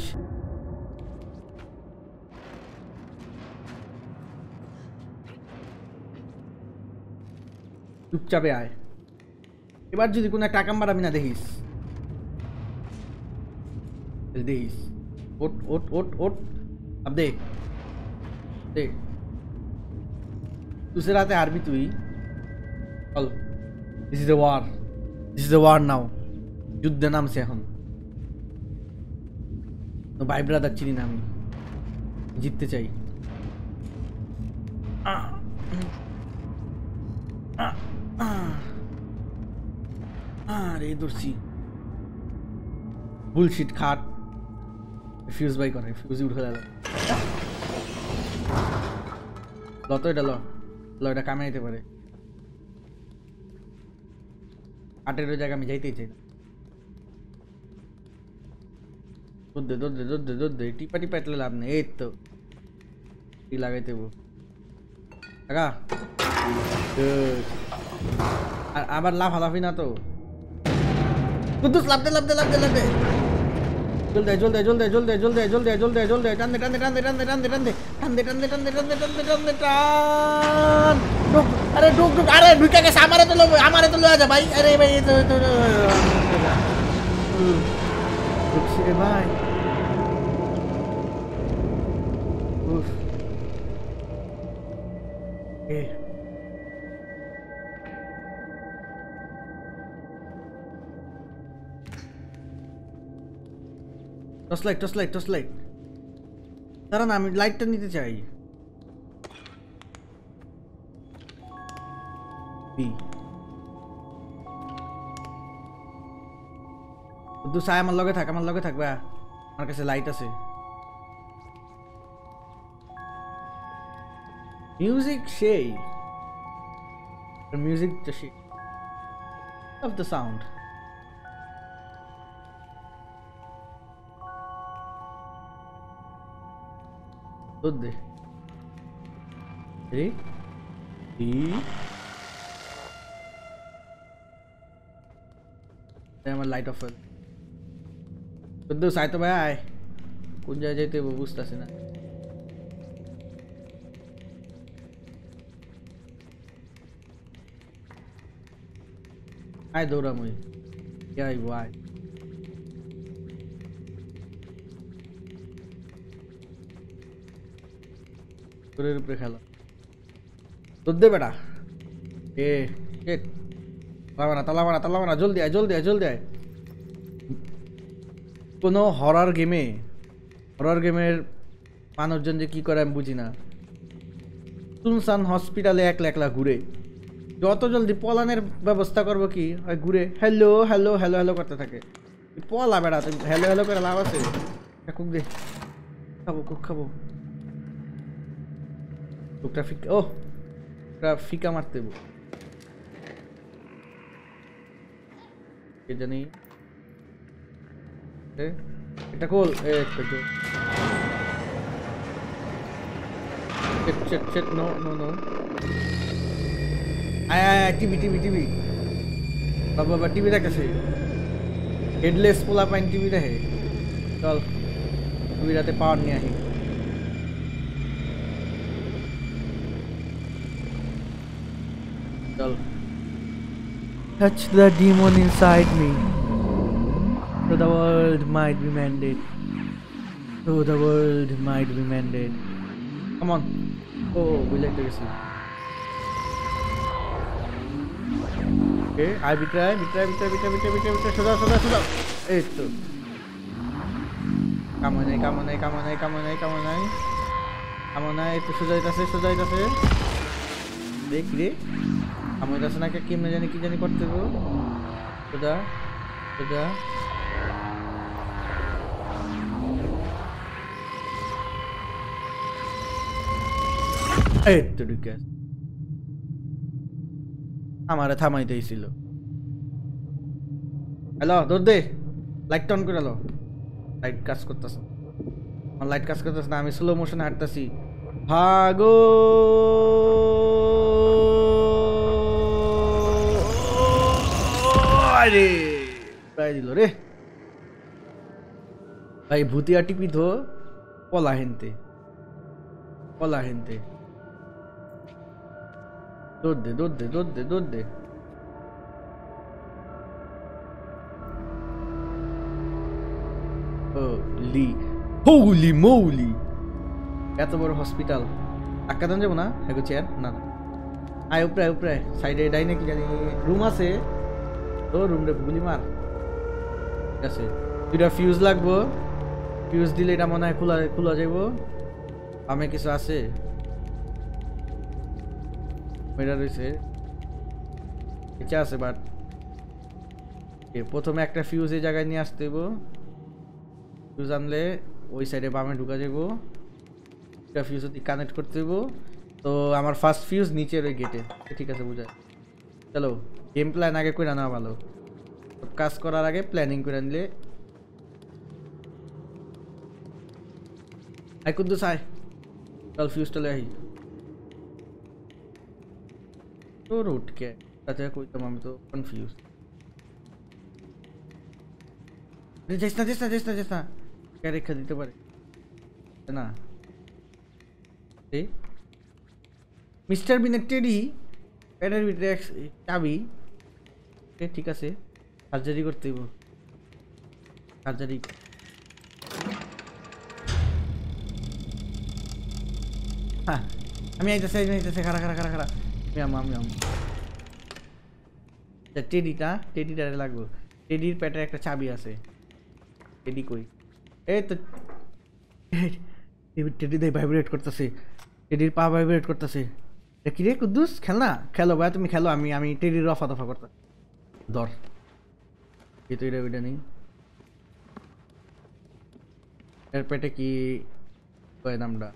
চুপচাপে আয় এবার যদি কোনো একটা আকাম্বার আমি না দেখিস দেখিস ওট ওট ওট ওট আপ দে দেখ दूसरी रात हारमित तो हुई। कल this is the war this is the war now युद्ध नाम से हम। तो बाइब्रात अच्छी नहीं नाम। जीतते चाहिए। आ, आ, आ, अरे दुर्सी। बुलशिट खाट। ফিউজ বাই করে ফিউজ উঠে গেল লতই এটা ল এটা কামে যেতে পারে আটের জায়গা আমি যাইতেই চাই দে দে দে দে টিপা টিপা এটলে লাভ নেই এই তো কি লাগাইতে Good. আর আবার না তো কুদ্দুস লাভ দে লাভ দে লাভ দে লাভ দে জল দে জল দে জল দে জল দে টানতে টানতে টানতে টানতে টানতে টানতে টানতে টানতে টানতে টানতে টানতে টানতে টান ঢুক আরে ঢুক ঢুক আরে ঢুকে গেছে আমারে তো আমারে তো লয়ে যা ভাই আরে ভাই তো ভাই toss light toss light toss light. দাঁড়ান আমি লাইটটা নিতে চাই। দু সাই আমার লগে থাক আমার লগে থাকবে আমার কাছে লাইট আছে। মিউজিক সেই। মিউজিক সেই। Of the Tudo. E? E? Tem uma light of it. Kudus, aí tu vai. Kunja jeito eu vou buscar assim, né? Ai, Doura, mãe. E aí, vai. তোরের উপরে খেলা। দুধ দে বেটা। এ শেট তালা না তালা মারা তালা মারা জলদি আয় জলদি আয় জলদি আয়। কোনো হরার গেমে হরার গেমের মানুষজন যে কি করে আমি বুঝি না। সুনসান হসপিটালে একলা একলা ঘুরে। যত জলদি পলানের ব্যবস্থা করব কি, ওই ঘুরে হ্যালো হ্যালো হ্যালো হ্যালো করতে থাকে। পলা বেড়া হ্যালো হ্যালো করে লাভ আছে? কুক দে। খাব, কুক খাব। কুকটা ফিকা ও একটা ফিকা মারতে হইব। কে জানি এ, এটা কোল এ একটা কোল চেট চেট চেট নো নো নো আয় আয় আয় টিভি টিভি টিভি বাবা বাবা টিভি দেখেছে হেডলেস পোলা পাইন টিভি দেখে চল টিভি রাতে পাওয়ার নিয়ে আসি চল Touch the demon inside me. So the world might be mended. So the world might be mended. Come on. Oh, we like to see. Okay, I betray, betray, betray, betray, betray, betray, betray, সোজা সোজা সোজা এই তো কামো নাই কামো নাই কামো নাই কামো নাই কামো নাই কামো নাই তো সোজা যাইতাছে সোজা যাইতাছে দেখ রে যাইতাছে না কেমনে জানি কি জানি করতে গো সোজা সোজা এই তো আমারে থামাইতেই ছিল হ্যালো, দৌড় দে। লাইট অন করে লাইট কাজ করতেছে। লাইট কাজ করতেছে না, আমি স্লো মোশনে হাঁটতেছি। ভাগো! আরে প্রায় দিল রে। ভাই, ভূতিয়া টিপি ধো, পলা হেনতে। পলা হেনতে। দৌড় দে দৌড় দে দৌড় দে দৌড় দে। হোলি হোলি মৌলি। এত বড় হসপিটাল। টাক্কা দান যাব না? হ্যাঁ চেয়ার, না না। আয় উপরে উপরে সাইডে ডাইনে কি জানি রুম আছে। তো রুম রে গুলি মার। ঠিক আছে? দুইটা ফিউজ লাগবো। ফিউজ দিলে এটা মনে হয় খোলা খোলা যাব আমি কিছু আছে। এটা রয়েছে। ইচ্ছা আছে বাট প্রথমে একটা ফিউজ এই জায়গায় নিয়ে আসতে হইব। ফিউজ আনলে ওই সাইডে বামে ঢুকা যাব একটা ফিউজ কানেক্ট করতে হইব। তো আমার ফার্স্ট ফিউজ নিচের ওই গেটে ঠিক আছে, বুঝা চলো গেম প্ল্যান আগে করে আনা ভালো। সব কাজ করার আগে প্ল্যানিং করে নিলে। আই কুদ্দুস, আয়। চল ফিউজটা লে আহি তোর উঠকে। তাতে কইতাম আমি তো কনফিউজ যাইস না যাইস না যাইস না যাইস না। কে রেখা দিতে পারে? না। মিস্টার বিনের টেডি প্যাডের ভিতরে এক চাবি এ, ঠিক আছে। সার্জারি করতে হইব। সার্জারি হ্যাঁ আমি আইতেছি আমি আইতেছি খারা খারা খারা খারা আমি আম আমি আম। টেডিটা টেডিটা লাগবো। টেডির প্যাটের একটা চাবি আছে। টেডি কই? এই তো টেডি দেখ ভাইব্রেট করতেছে। টেডির পা ভাইব্রেট করতেছে। কি রে কুদ্দুস? খেল না খেলো ভাই তুমি খেলো আমি আমি টেডির রফা দফা করতে ধর এই তো এটা ওইটা নেই। এর পেটে কি কয় নামটা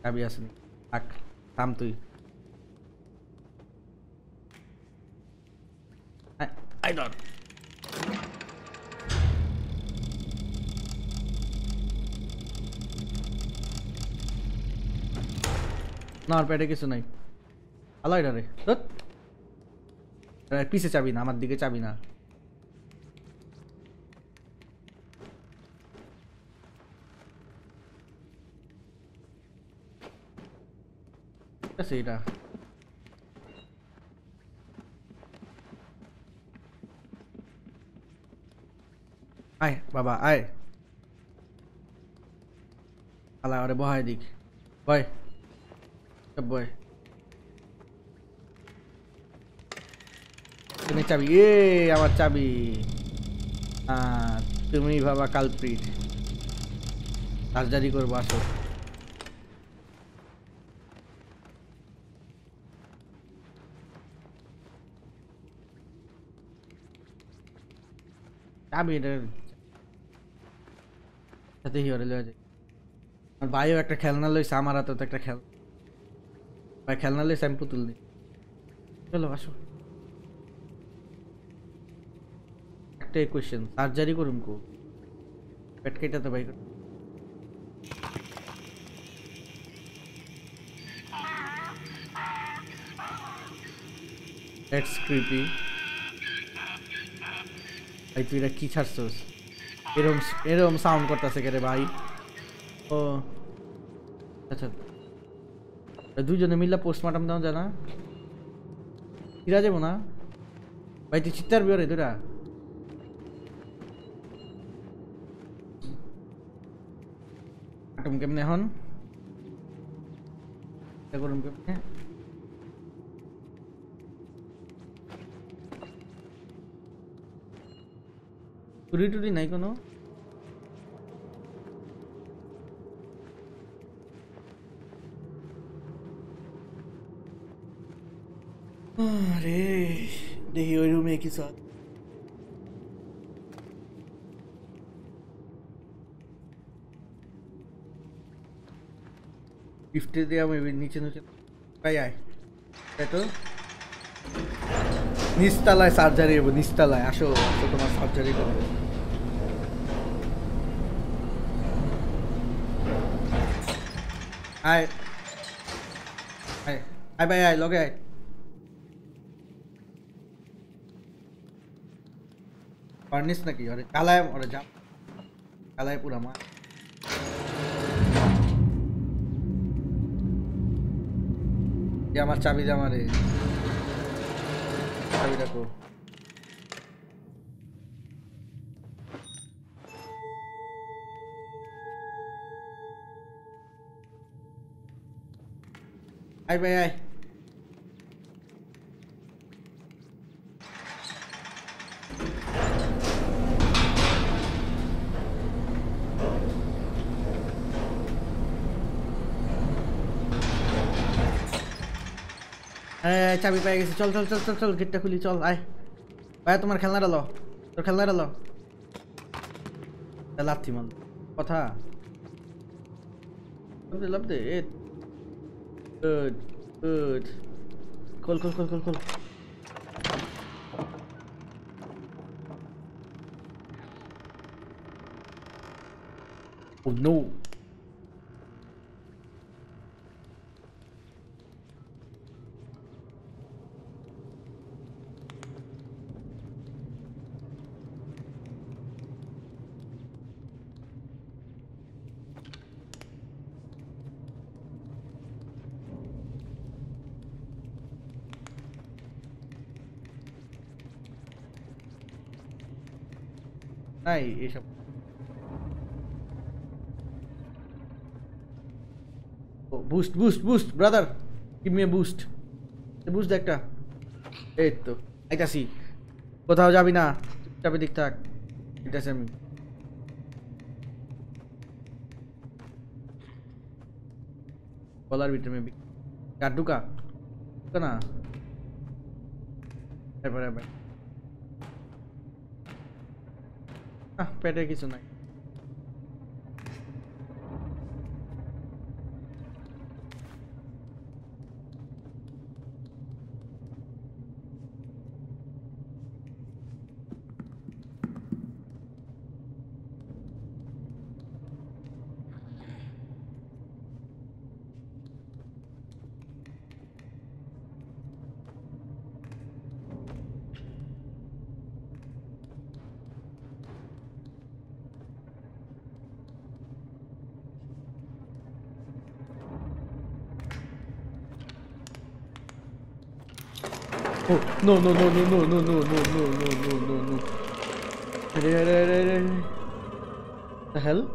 চাবি আছে নি থাক, থাম তুই। আয় ধর। না পেটে কিছু নাই। আলো এটা রে। পিছে চাবি না আমার দিকে চাবি না ঠিক আছে এটা আয় বাবা আয় আলা আরে বহাই দিক বয় সব বয় তুমি চাবি, এ আমার চাবি। তুমি বাবা কালপ্রিট। সার্জারি করব, আসো। এটা হিওরে আমার ভাইও একটা খেলনা লইছে, আমার হাতে একটা খেল ভাই, খেলনা লইছে, আমি পুতুল দিই। চলো, আসো। একটাই কোয়েশ্চেন সার্জারি করুম কো পেট কেটে তো ভাই That's creepy. ভাই তুই এটা কি ছাড়ছস এরম এরম সাউন্ড করতেছে কে রে ভাই ও আচ্ছা তা দুজনে মিললে পোস্টমর্টম দাও জানা কিরা যাব না ভাই তুই চিত্তার বিয়রে তোরা আটম কেমনে এখন এটা করুম কেমনে চুরি টুরি নাই কোনো আরে দেখি ওই রুমে কিছু আছে। দিয়ে আমি ওই নিচে নিচে। তাই আয়। তাই তো? নিচতলায় সার্জারি হব, নিচতলায়। আসো আসো তোমার সার্জারি করব আয়। আয় আয় ভাই, আয়, লগে আয়। ফার্নিস নাকি? আরে কালায় ওরে যা। কালায় পুরা মা আমার চাবি দে আমারে। চাবি রাখো আয় ভাই আয়। আয়, চাবি পেয়ে গেছি। চল চল চল চল চল, গেটটা খুলি, চল, আয়। ভাই তোমার খেলনাটা লো তোর খেলনাটা লো লাথি মন। কথা। লাভ লাভ দে, এ গুড গুড খোল খোল খোল খোল খোল। Oh no. जाए ये सब boost boost boost brother give me boost boost একটা এই তো আইতাছি কোথাও যাবি না চুপচাপে দিক থাক আইতাছি আমি কলার ভিতরে মেবি কাটুকা না তারপরে না প্যাডের কিছু নাই No, no, no, no, no, no, no, no, no, no, no, no, no. The hell?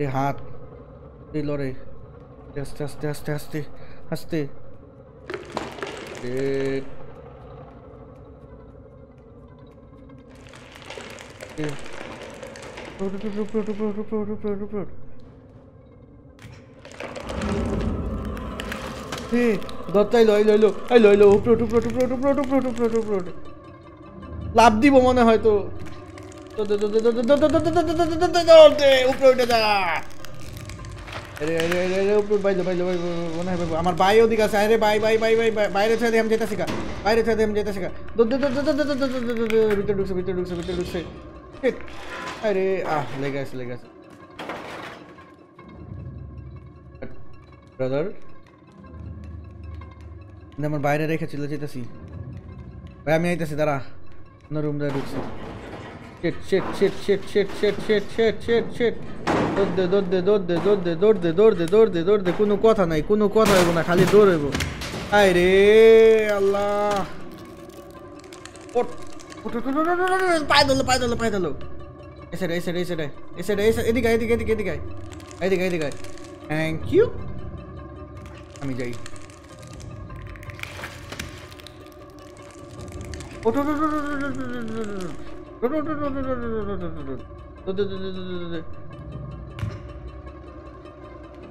ये हाथ ये लो रे हंसते हंसते हंसते हंसते हंसते Road, road, road, road, road, road, road, road, road, road, road. এ দত্ত আইলো আইলো আইলো আইলো আইলো উপরে উপরে উপরে উপরে উপরে উপরে উপরে উপরে লাভ দিব মনে হয় তো মনে আমার বাই ওদিকে আছে আরে বাই বাই বাই বাই বাইরে থেকে আমি যেতে শিখা বাইরে থেকে আমি যেতে শিখা ভিতরে ঢুকছে ভিতরে ঢুকছে ভিতরে ঢুকছে. আরে, আহ, লেগে আছে লেগে আছে। ব্রাদার আমার বাইরে রেখে চলে যেতেছি। ভাই, আমি আইতেছি, দাঁড়া। অন্য রুম দিয়ে ঢুকছি। Shit shit shit shit shit shit shit shit shit shit দৌড় দে দৌড় দে দৌড় দে দৌড় দে দৌড় দে দৌড় দে দৌড় দে কোনো কথা নাই, কোনো কথা হইব না, খালি দৌড় হইব। আয় রে আল্লাহ পায়ে ধরলো পায়ে ধরলো পায়ে ধরলো এসে রে এসে রে এসে রে এসে রে এসে এদিকে এদিকে এদিকে এদিকে এদিকে এদিকে থ্যাংক ইউ আমি যাই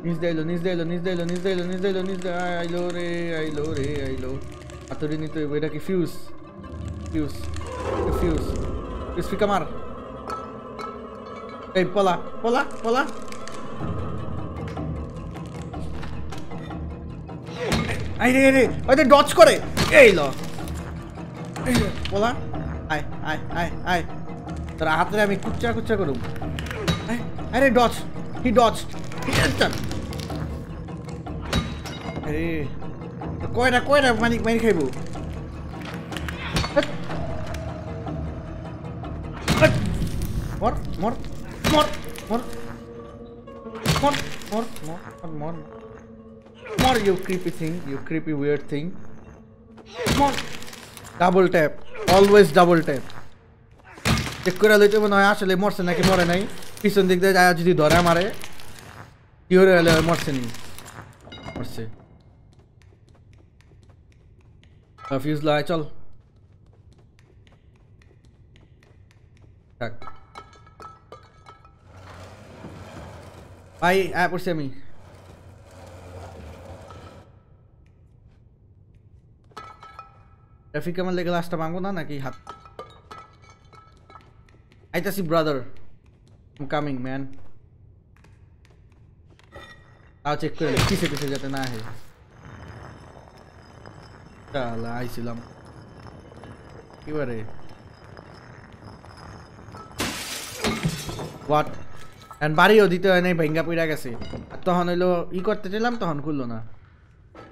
নিজ দাইলো নিজ দাইলো নিজ দাইলো নিজ দাইলো নিজ দাইলো নিজ আইলো রে আইলো রে আইলো আতরি নিতে এটা কি fuse fuse Refuse. Isso fica mar. Vem, para lá, para lá, para lá. আই রে রে হয়তো ডচ করে এই ল বলা আয় আয় আয় আয় তোর হাতে আমি কুচ্চা কুচ্চা করুম আরে ডচ হি ডচ আরে কয়টা কয়টা মানিক মানি খাইবো More, more, more, more. More, more, more, more, more. More, you creepy thing, you creepy weird thing. More. Double tap. Always double tap. Check করে লইতে মনে হয় আসলে মরছে নাকি মরে নাই পিছন দিক দিয়ে যায় যদি ধরে মারে কি হয়ে গেলে মরছে নি মরছে কনফিউজ লয় চল থাক ভাই আয় পড়ছি আমি ট্রাফিক আমার লেগে লাস্টটা ভাঙবো না নাকি হাত আইতাছি ব্রাদার আম কামিং ম্যান তাও চেক করে নে, পিছে পিছে যাতে না আহে চালা আইছিলাম এবারে হোয়াট এন্ড বাড়িও দিতে হয় নাই ভেঙ্গা পইরা গেছে। আর তখন হইল ই করতে চাইলাম তখন খুললো না।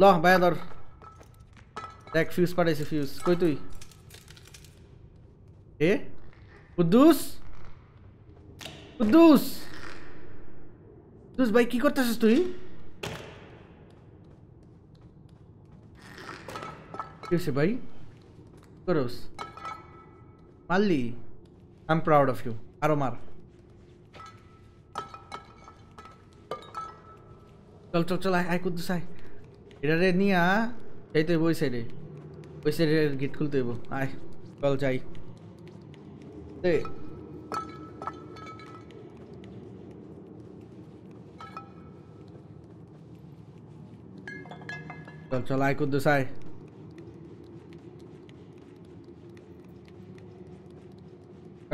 ল ভাইয়া ধর দেখ ফিউজ পাঠাইছে ফিউজ কই তুই। এ? কুদ্দুস কুদ্দুস কুদ্দুস ভাই কি করতেছিস তুই? কি হয়েছে ভাই করস মারলি I am proud of you আরও মার চল চল চল, আয় কুদ্দুস, আয়। এটা নিয়া যাইতে হইব ওই সাইডে ওই সাইডে গেট খুলতে হইব। আয়, চল, যাই। চল চল, আয় কুদ্দুস, আয়।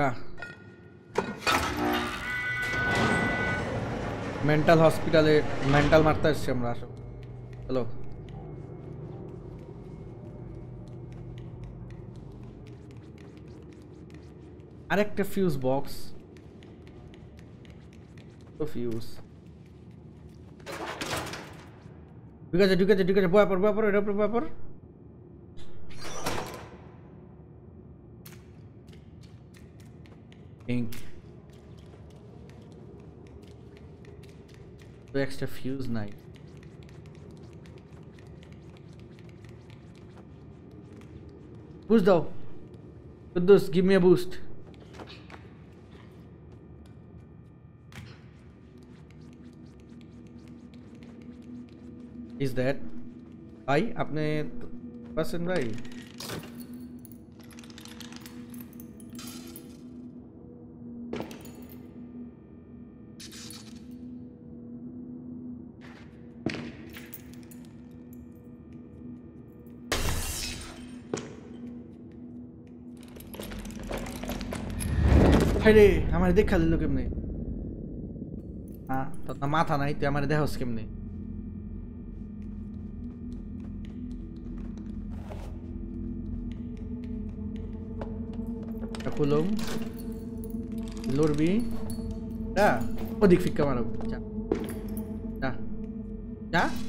আহ। মেন্টাল হসপিটালে মেন্টাল মারতে আসছি আমরা আসো হ্যালো আরেকটা ফিউজ বক্স ফিউজ ঠিক আছে ঠিক আছে ঠিক আছে বয়াপর বয়াপর এটার উপর বয়াপর Pink. Two extra fuse knife. Boost though. Kuddus, give me a boost. Is that I? Apne person right? রে, আমার দেখা দিল কেমনে? হ্যাঁ তোর মাথা নাই, তুই আমার দেহস কেমনে? খুলুম। লড়বি। যা, ওদিক ফিক্কা মারব যা। যা। যা।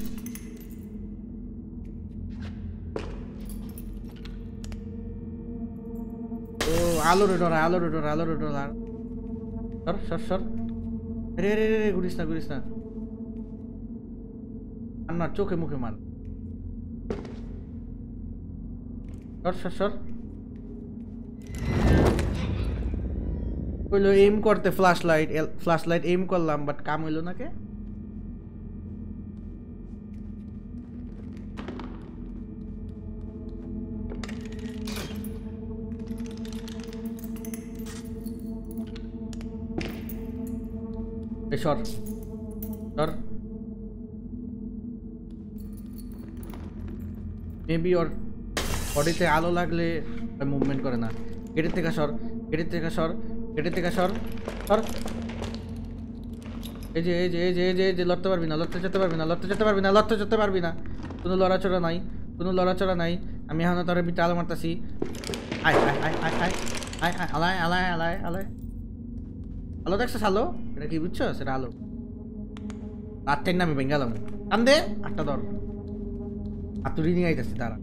আলোর ডর আলোর ডর আলোর ডর সর সর সর। রে রে রে ঘুরিস না ঘুরিস না। আর চোখে মুখে মার। সর সর সর। কইলো এম করতে flash light flash light aim করলাম বাট কাম হইল না কে? সর সর মেবি ওর বডিতে আলো লাগলে মুভমেন্ট করে না গেটের থেকে সর গেটের থেকে সর গেটের থেকে সর সর এই যে এই যে এই যে এই যে এই যে লড়তে পারবি না লড়তে যেতে পারবি না লড়তে যেতে পারবি না লড়তে যেতে পারবি না কোনো লড়াচড়া নাই কোনো লড়াচড়া নাই আমি এখন তোর বিটা আলো মারতাছি আয় আয় আয় আয় আয় আয় আলায় আলায় আলায় আলায় আলো দেখছ আলো এটা কি বুঝছ? সেটা আলো। রাত টাইম আমি বেঙ্গালাম টান দে আটটা ধর হাতুড়ি নিয়ে আইতেছি তারা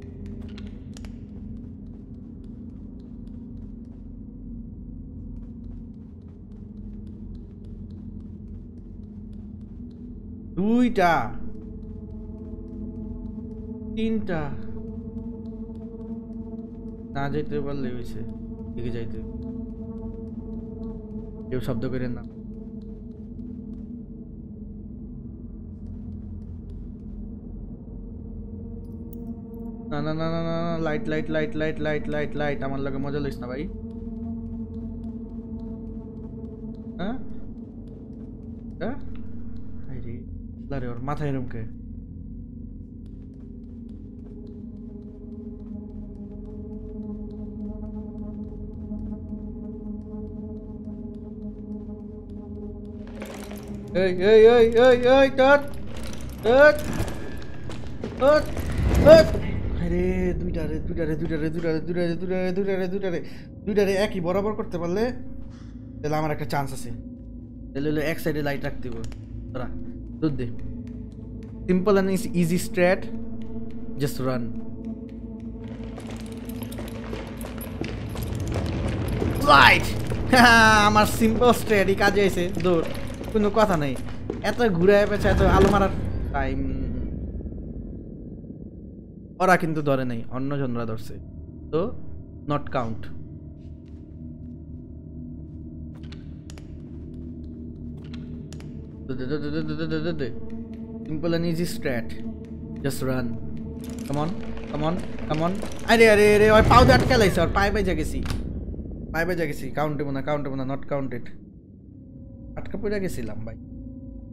দুইটা। তিনটা। না যাইতে পারলে হয়েছে দিকে যাইতে। কেউ শব্দ করেন না। না না না না না light light light light light light light আমার লাগে মজা লইস না ভাই। হ্যাঁ? হ্যাঁ? ওর মাথায় এরম কে? এই এই এই এই এই টট টট টট টট আরে দুইটা রে দুইটা রে দুইটা রে দুইটা রে দুইটা রে দুইটা রে দুইটা রে দুইটা রে দুইটা রে, একই বরাবর করতে পারলে তাহলে আমার একটা চান্স আছে। তাহলে হলো এক সাইডে লাইট রাখতে হবে তোরা দুধ দে। Simple and easy straight just run light আমার সিম্পল স্ট্রেটই কাজে এসে দৌড়। কোনো কথা নেই। এত ঘুরে পেছে এত আলো মারার টাইম ওরা কিন্তু ধরে নেই অন্য জনরা ধরছে। তো not count simple and easy strat just run come on come on come on আরে আরে আরে, ওই পাও দিয়ে আটকে লাইছে, ওর পায়ে বাইজা গেছি। পায়ে বাইজা গেছি কাউন্টেবো না কাউন্টেবো না নট কাউন্টেড আটকা পড়ে গেছিলাম, ভাই।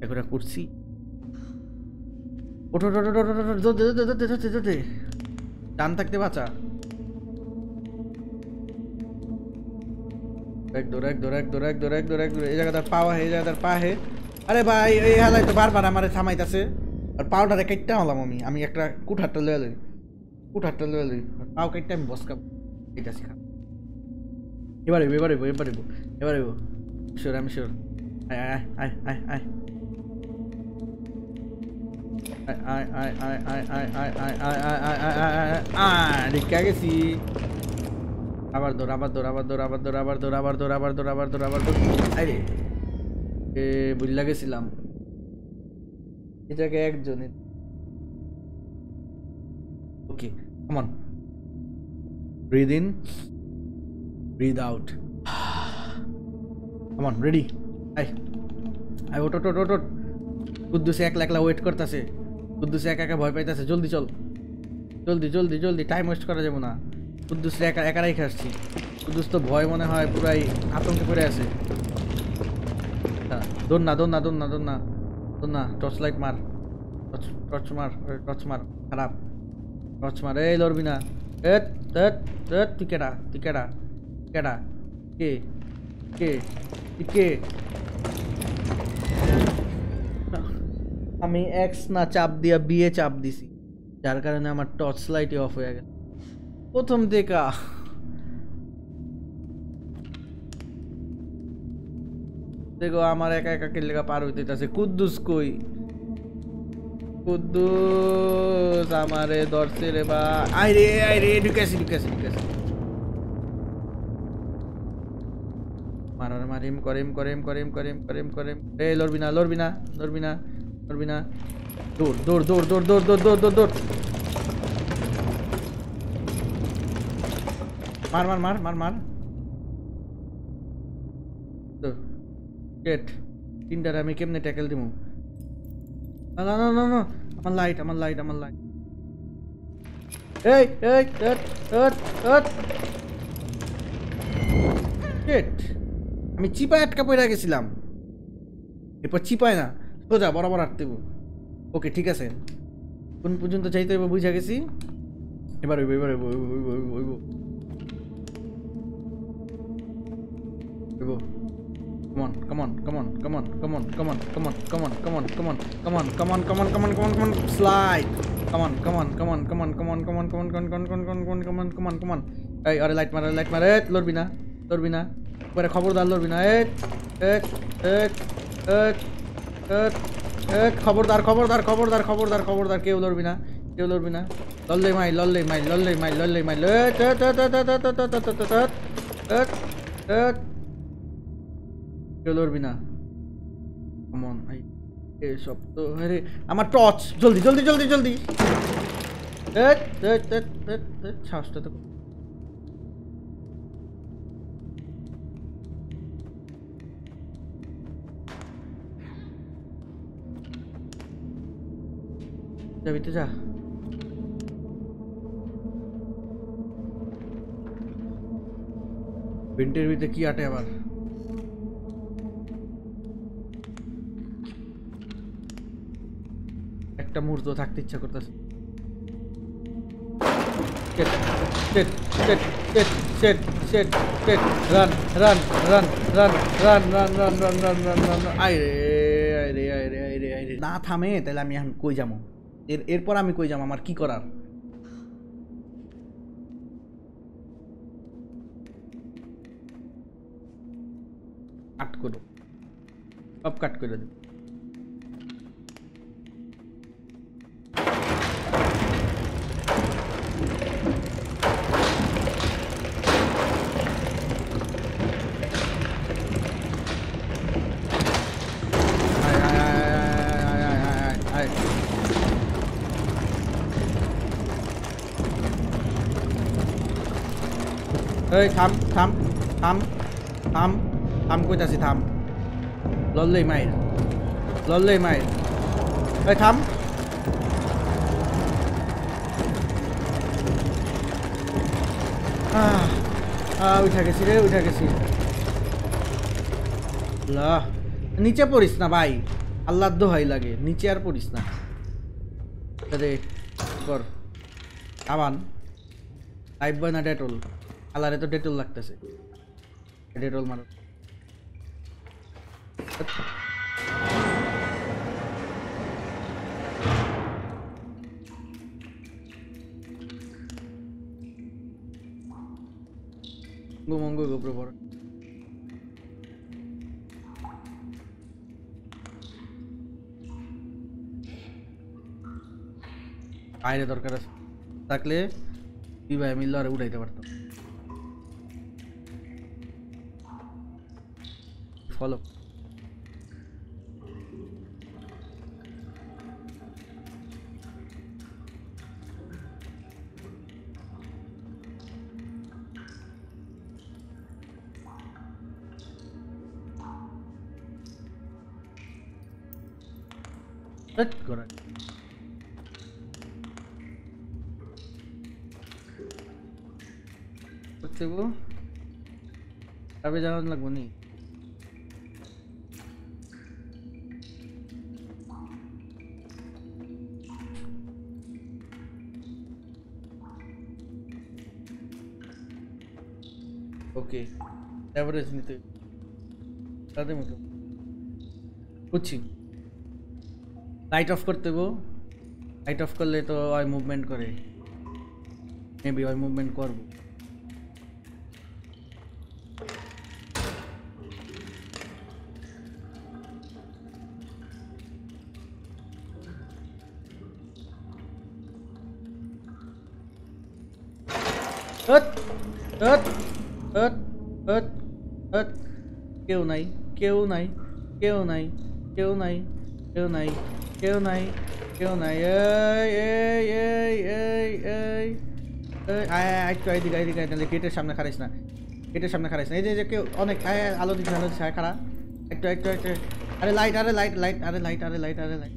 এগুলো করছি। ওঠো টান থাকতে বাঁচা। এই এই পা হে। এই আমি। আমি একটা কুঠারটা লয়ে লই। কুঠারটা লয়ে লই। পাও কেটটা আমি বসকা শিখা এবার আমি আয়। গেছিলাম এটাকে একজনে come on out come on ready I আই ওট ওট ওট ওট একলা একলা ওয়েট করতেছে কুদ্দুসে একা একা ভয় পাইতেছে। জলদি চল। জলদি জলদি জলদি টাইম ওয়েস্ট করা যাবে না। কুদ্দুসে একা একা রেখে আসছি। কুদ্দুস তো ভয় মনে হয়, পুরাই আতঙ্কে পড়ে আছে। দোন না দোন না দোন না দোন না। দোন না টর্চ লাইট মার। টর্চ টর্চ মার টর্চ মার। খারাপ। টর্চ মার। এই লড়বি না। তুই কেডা? তুই কেডা? কেডা? কে? কে? কে? আমি এক্স না চাপ দিয়া বিয়ে চাপ দিছি, যার কারণে আমার টর্চ লাইটই অফ হয়ে গেছে প্রথম দেখা দেখো, আমার একা একা কে লেখা পার হইতে আছে কুদ্দুস কই? কুদ্দুস আমারে ধরছে রে বা। আই রে আই রে ঢুকেছি ঢুকেছি ঢুকেছি মারার মারিম করিম করিম করিম করিম করিম করিম। এ, লড়বি না লড়বি না লড়বি না। লড়বি না? দৌড় দৌড় দৌড় দৌড় দৌড় দৌড় দৌড় দৌড় দৌড়। মার মার মার মার মার। তিনটার আমি কেমনে ট্যাকেল দিব না না না না আমার লাইট আমার লাইট আমার লাইট এই এই আমি চিপায় আটকা পড়ে গেছিলাম। এরপর চিপায় না। সোজা বরাবর হাঁটতে ওকে ঠিক আছে কোন পর্যন্ত চাইতে হইব বুঝা গেছি এবার হইব এবার হইব খবরদার লড়বি না এক খবরদার খবরদার খবরদার খবরদার খবরদার কেউ লড়বি না কেউ লড়বি না লল্লে মাই লল্লে মাই লল্লে মাই লল্লে মাই কেউ লড়বি না আই এসব তো আরে আমার টর্চ জলদি জলদি জলদি জলদি সাহসটা তো যাবি তো যা পেন্টের ভিতরে কি আটে আবার একটা মুহূর্ত থাকতে ইচ্ছা করতেছে Shit, shit, shit, shit, shit, shit, shit. Run, run, run, run, run, run, run, run, run, run, run, run. আয় রে, আয় রে, আয় রে, আয় রে, আয় রে। না থামে তাহলে আমি এখন কই যাব এর এরপর আমি কই যাম? আমার কি করার? কাট করো। সব কাট করে দেবো। เฮ้ยทำทำทำทำทำกูจะสิทำล้นเลยไหมล้นเลยไหมเฮ้ยทำอ่าอ่าอุ ঠা গেছি রে উঠা গেছি লা নিচে পড়িস না ভাই। আল্লাহ দোহাই লাগে নিচে আর পড়িস না। রে কর আবান লাইফ বয় না ডেটল। কালারে তো ডেটল লাগতেছে। ডেটল মারো পড়। বাইরে দরকার আছে। থাকলে তুই ভাই মিললে আর উঠাইতে পারতাম। follow. Let's go right. वो अभी जाना लगो नहीं okay. एवरेज नहीं थे। अरे मतलब कुछ ही लाइट ऑफ़ करते वो लाइट ऑफ़ कर ले तो आई मूवमेंट करे। मे बी आई मूवमेंट कर वो কেউ নাই কেউ নাই কেউ নাই কেউ নাই কেউ নাই কেউ নাই কেউ নাই। গেটের সামনে খারাইস না, গেটের সামনে খারাইস না। এই যে কেউ, অনেক আলো দিচ্ছে আলো দিচ্ছে খারা একটু একটু একটু আরে, লাইট আরে, লাইট লাইট, আরে লাইট আরে লাইট আরে, লাইট।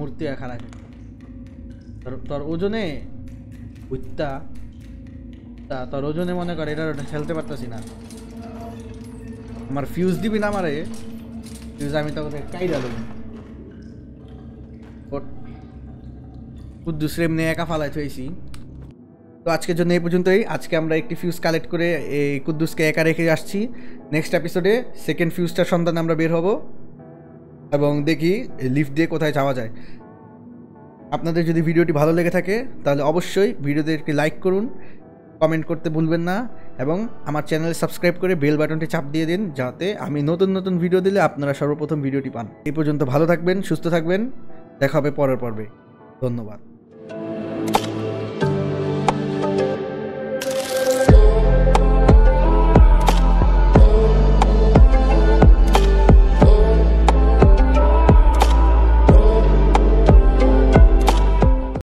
মূর্তি খারাপ তোর ওজনে উত্তা তোর ওজনে মনে করে এটা ওটা খেলতে পারতাছি না। আমার ফিউজ দিবি না আমারে ফিউজ আমি তোকে কাইরা দেবো। কুদ্দুস রেম নিয়ে একা ফালাই থইছি। তো আজকের জন্য এই পর্যন্তই। আজকে আমরা একটি ফিউজ কালেক্ট করে এই কুদ্দুসকে একা রেখে আসছি। নেক্সট এপিসোডে সেকেন্ড ফিউজটার সন্ধানে আমরা বের হব। এবং দেখি লিফট দিয়ে কোথায় যাওয়া যায়। আপনাদের যদি ভিডিওটি ভালো লেগে থাকে, তাহলে অবশ্যই ভিডিওদেরকে লাইক করুন কমেন্ট করতে ভুলবেন না, এবং আমার চ্যানেল সাবস্ক্রাইব করে বেল বাটনটি চাপ দিয়ে দিন, যাতে আমি নতুন নতুন ভিডিও দিলে আপনারা সর্বপ্রথম ভিডিওটি পান। এই পর্যন্ত ভালো থাকবেন, সুস্থ থাকবেন, দেখা হবে পরের পর্বে। ধন্যবাদ।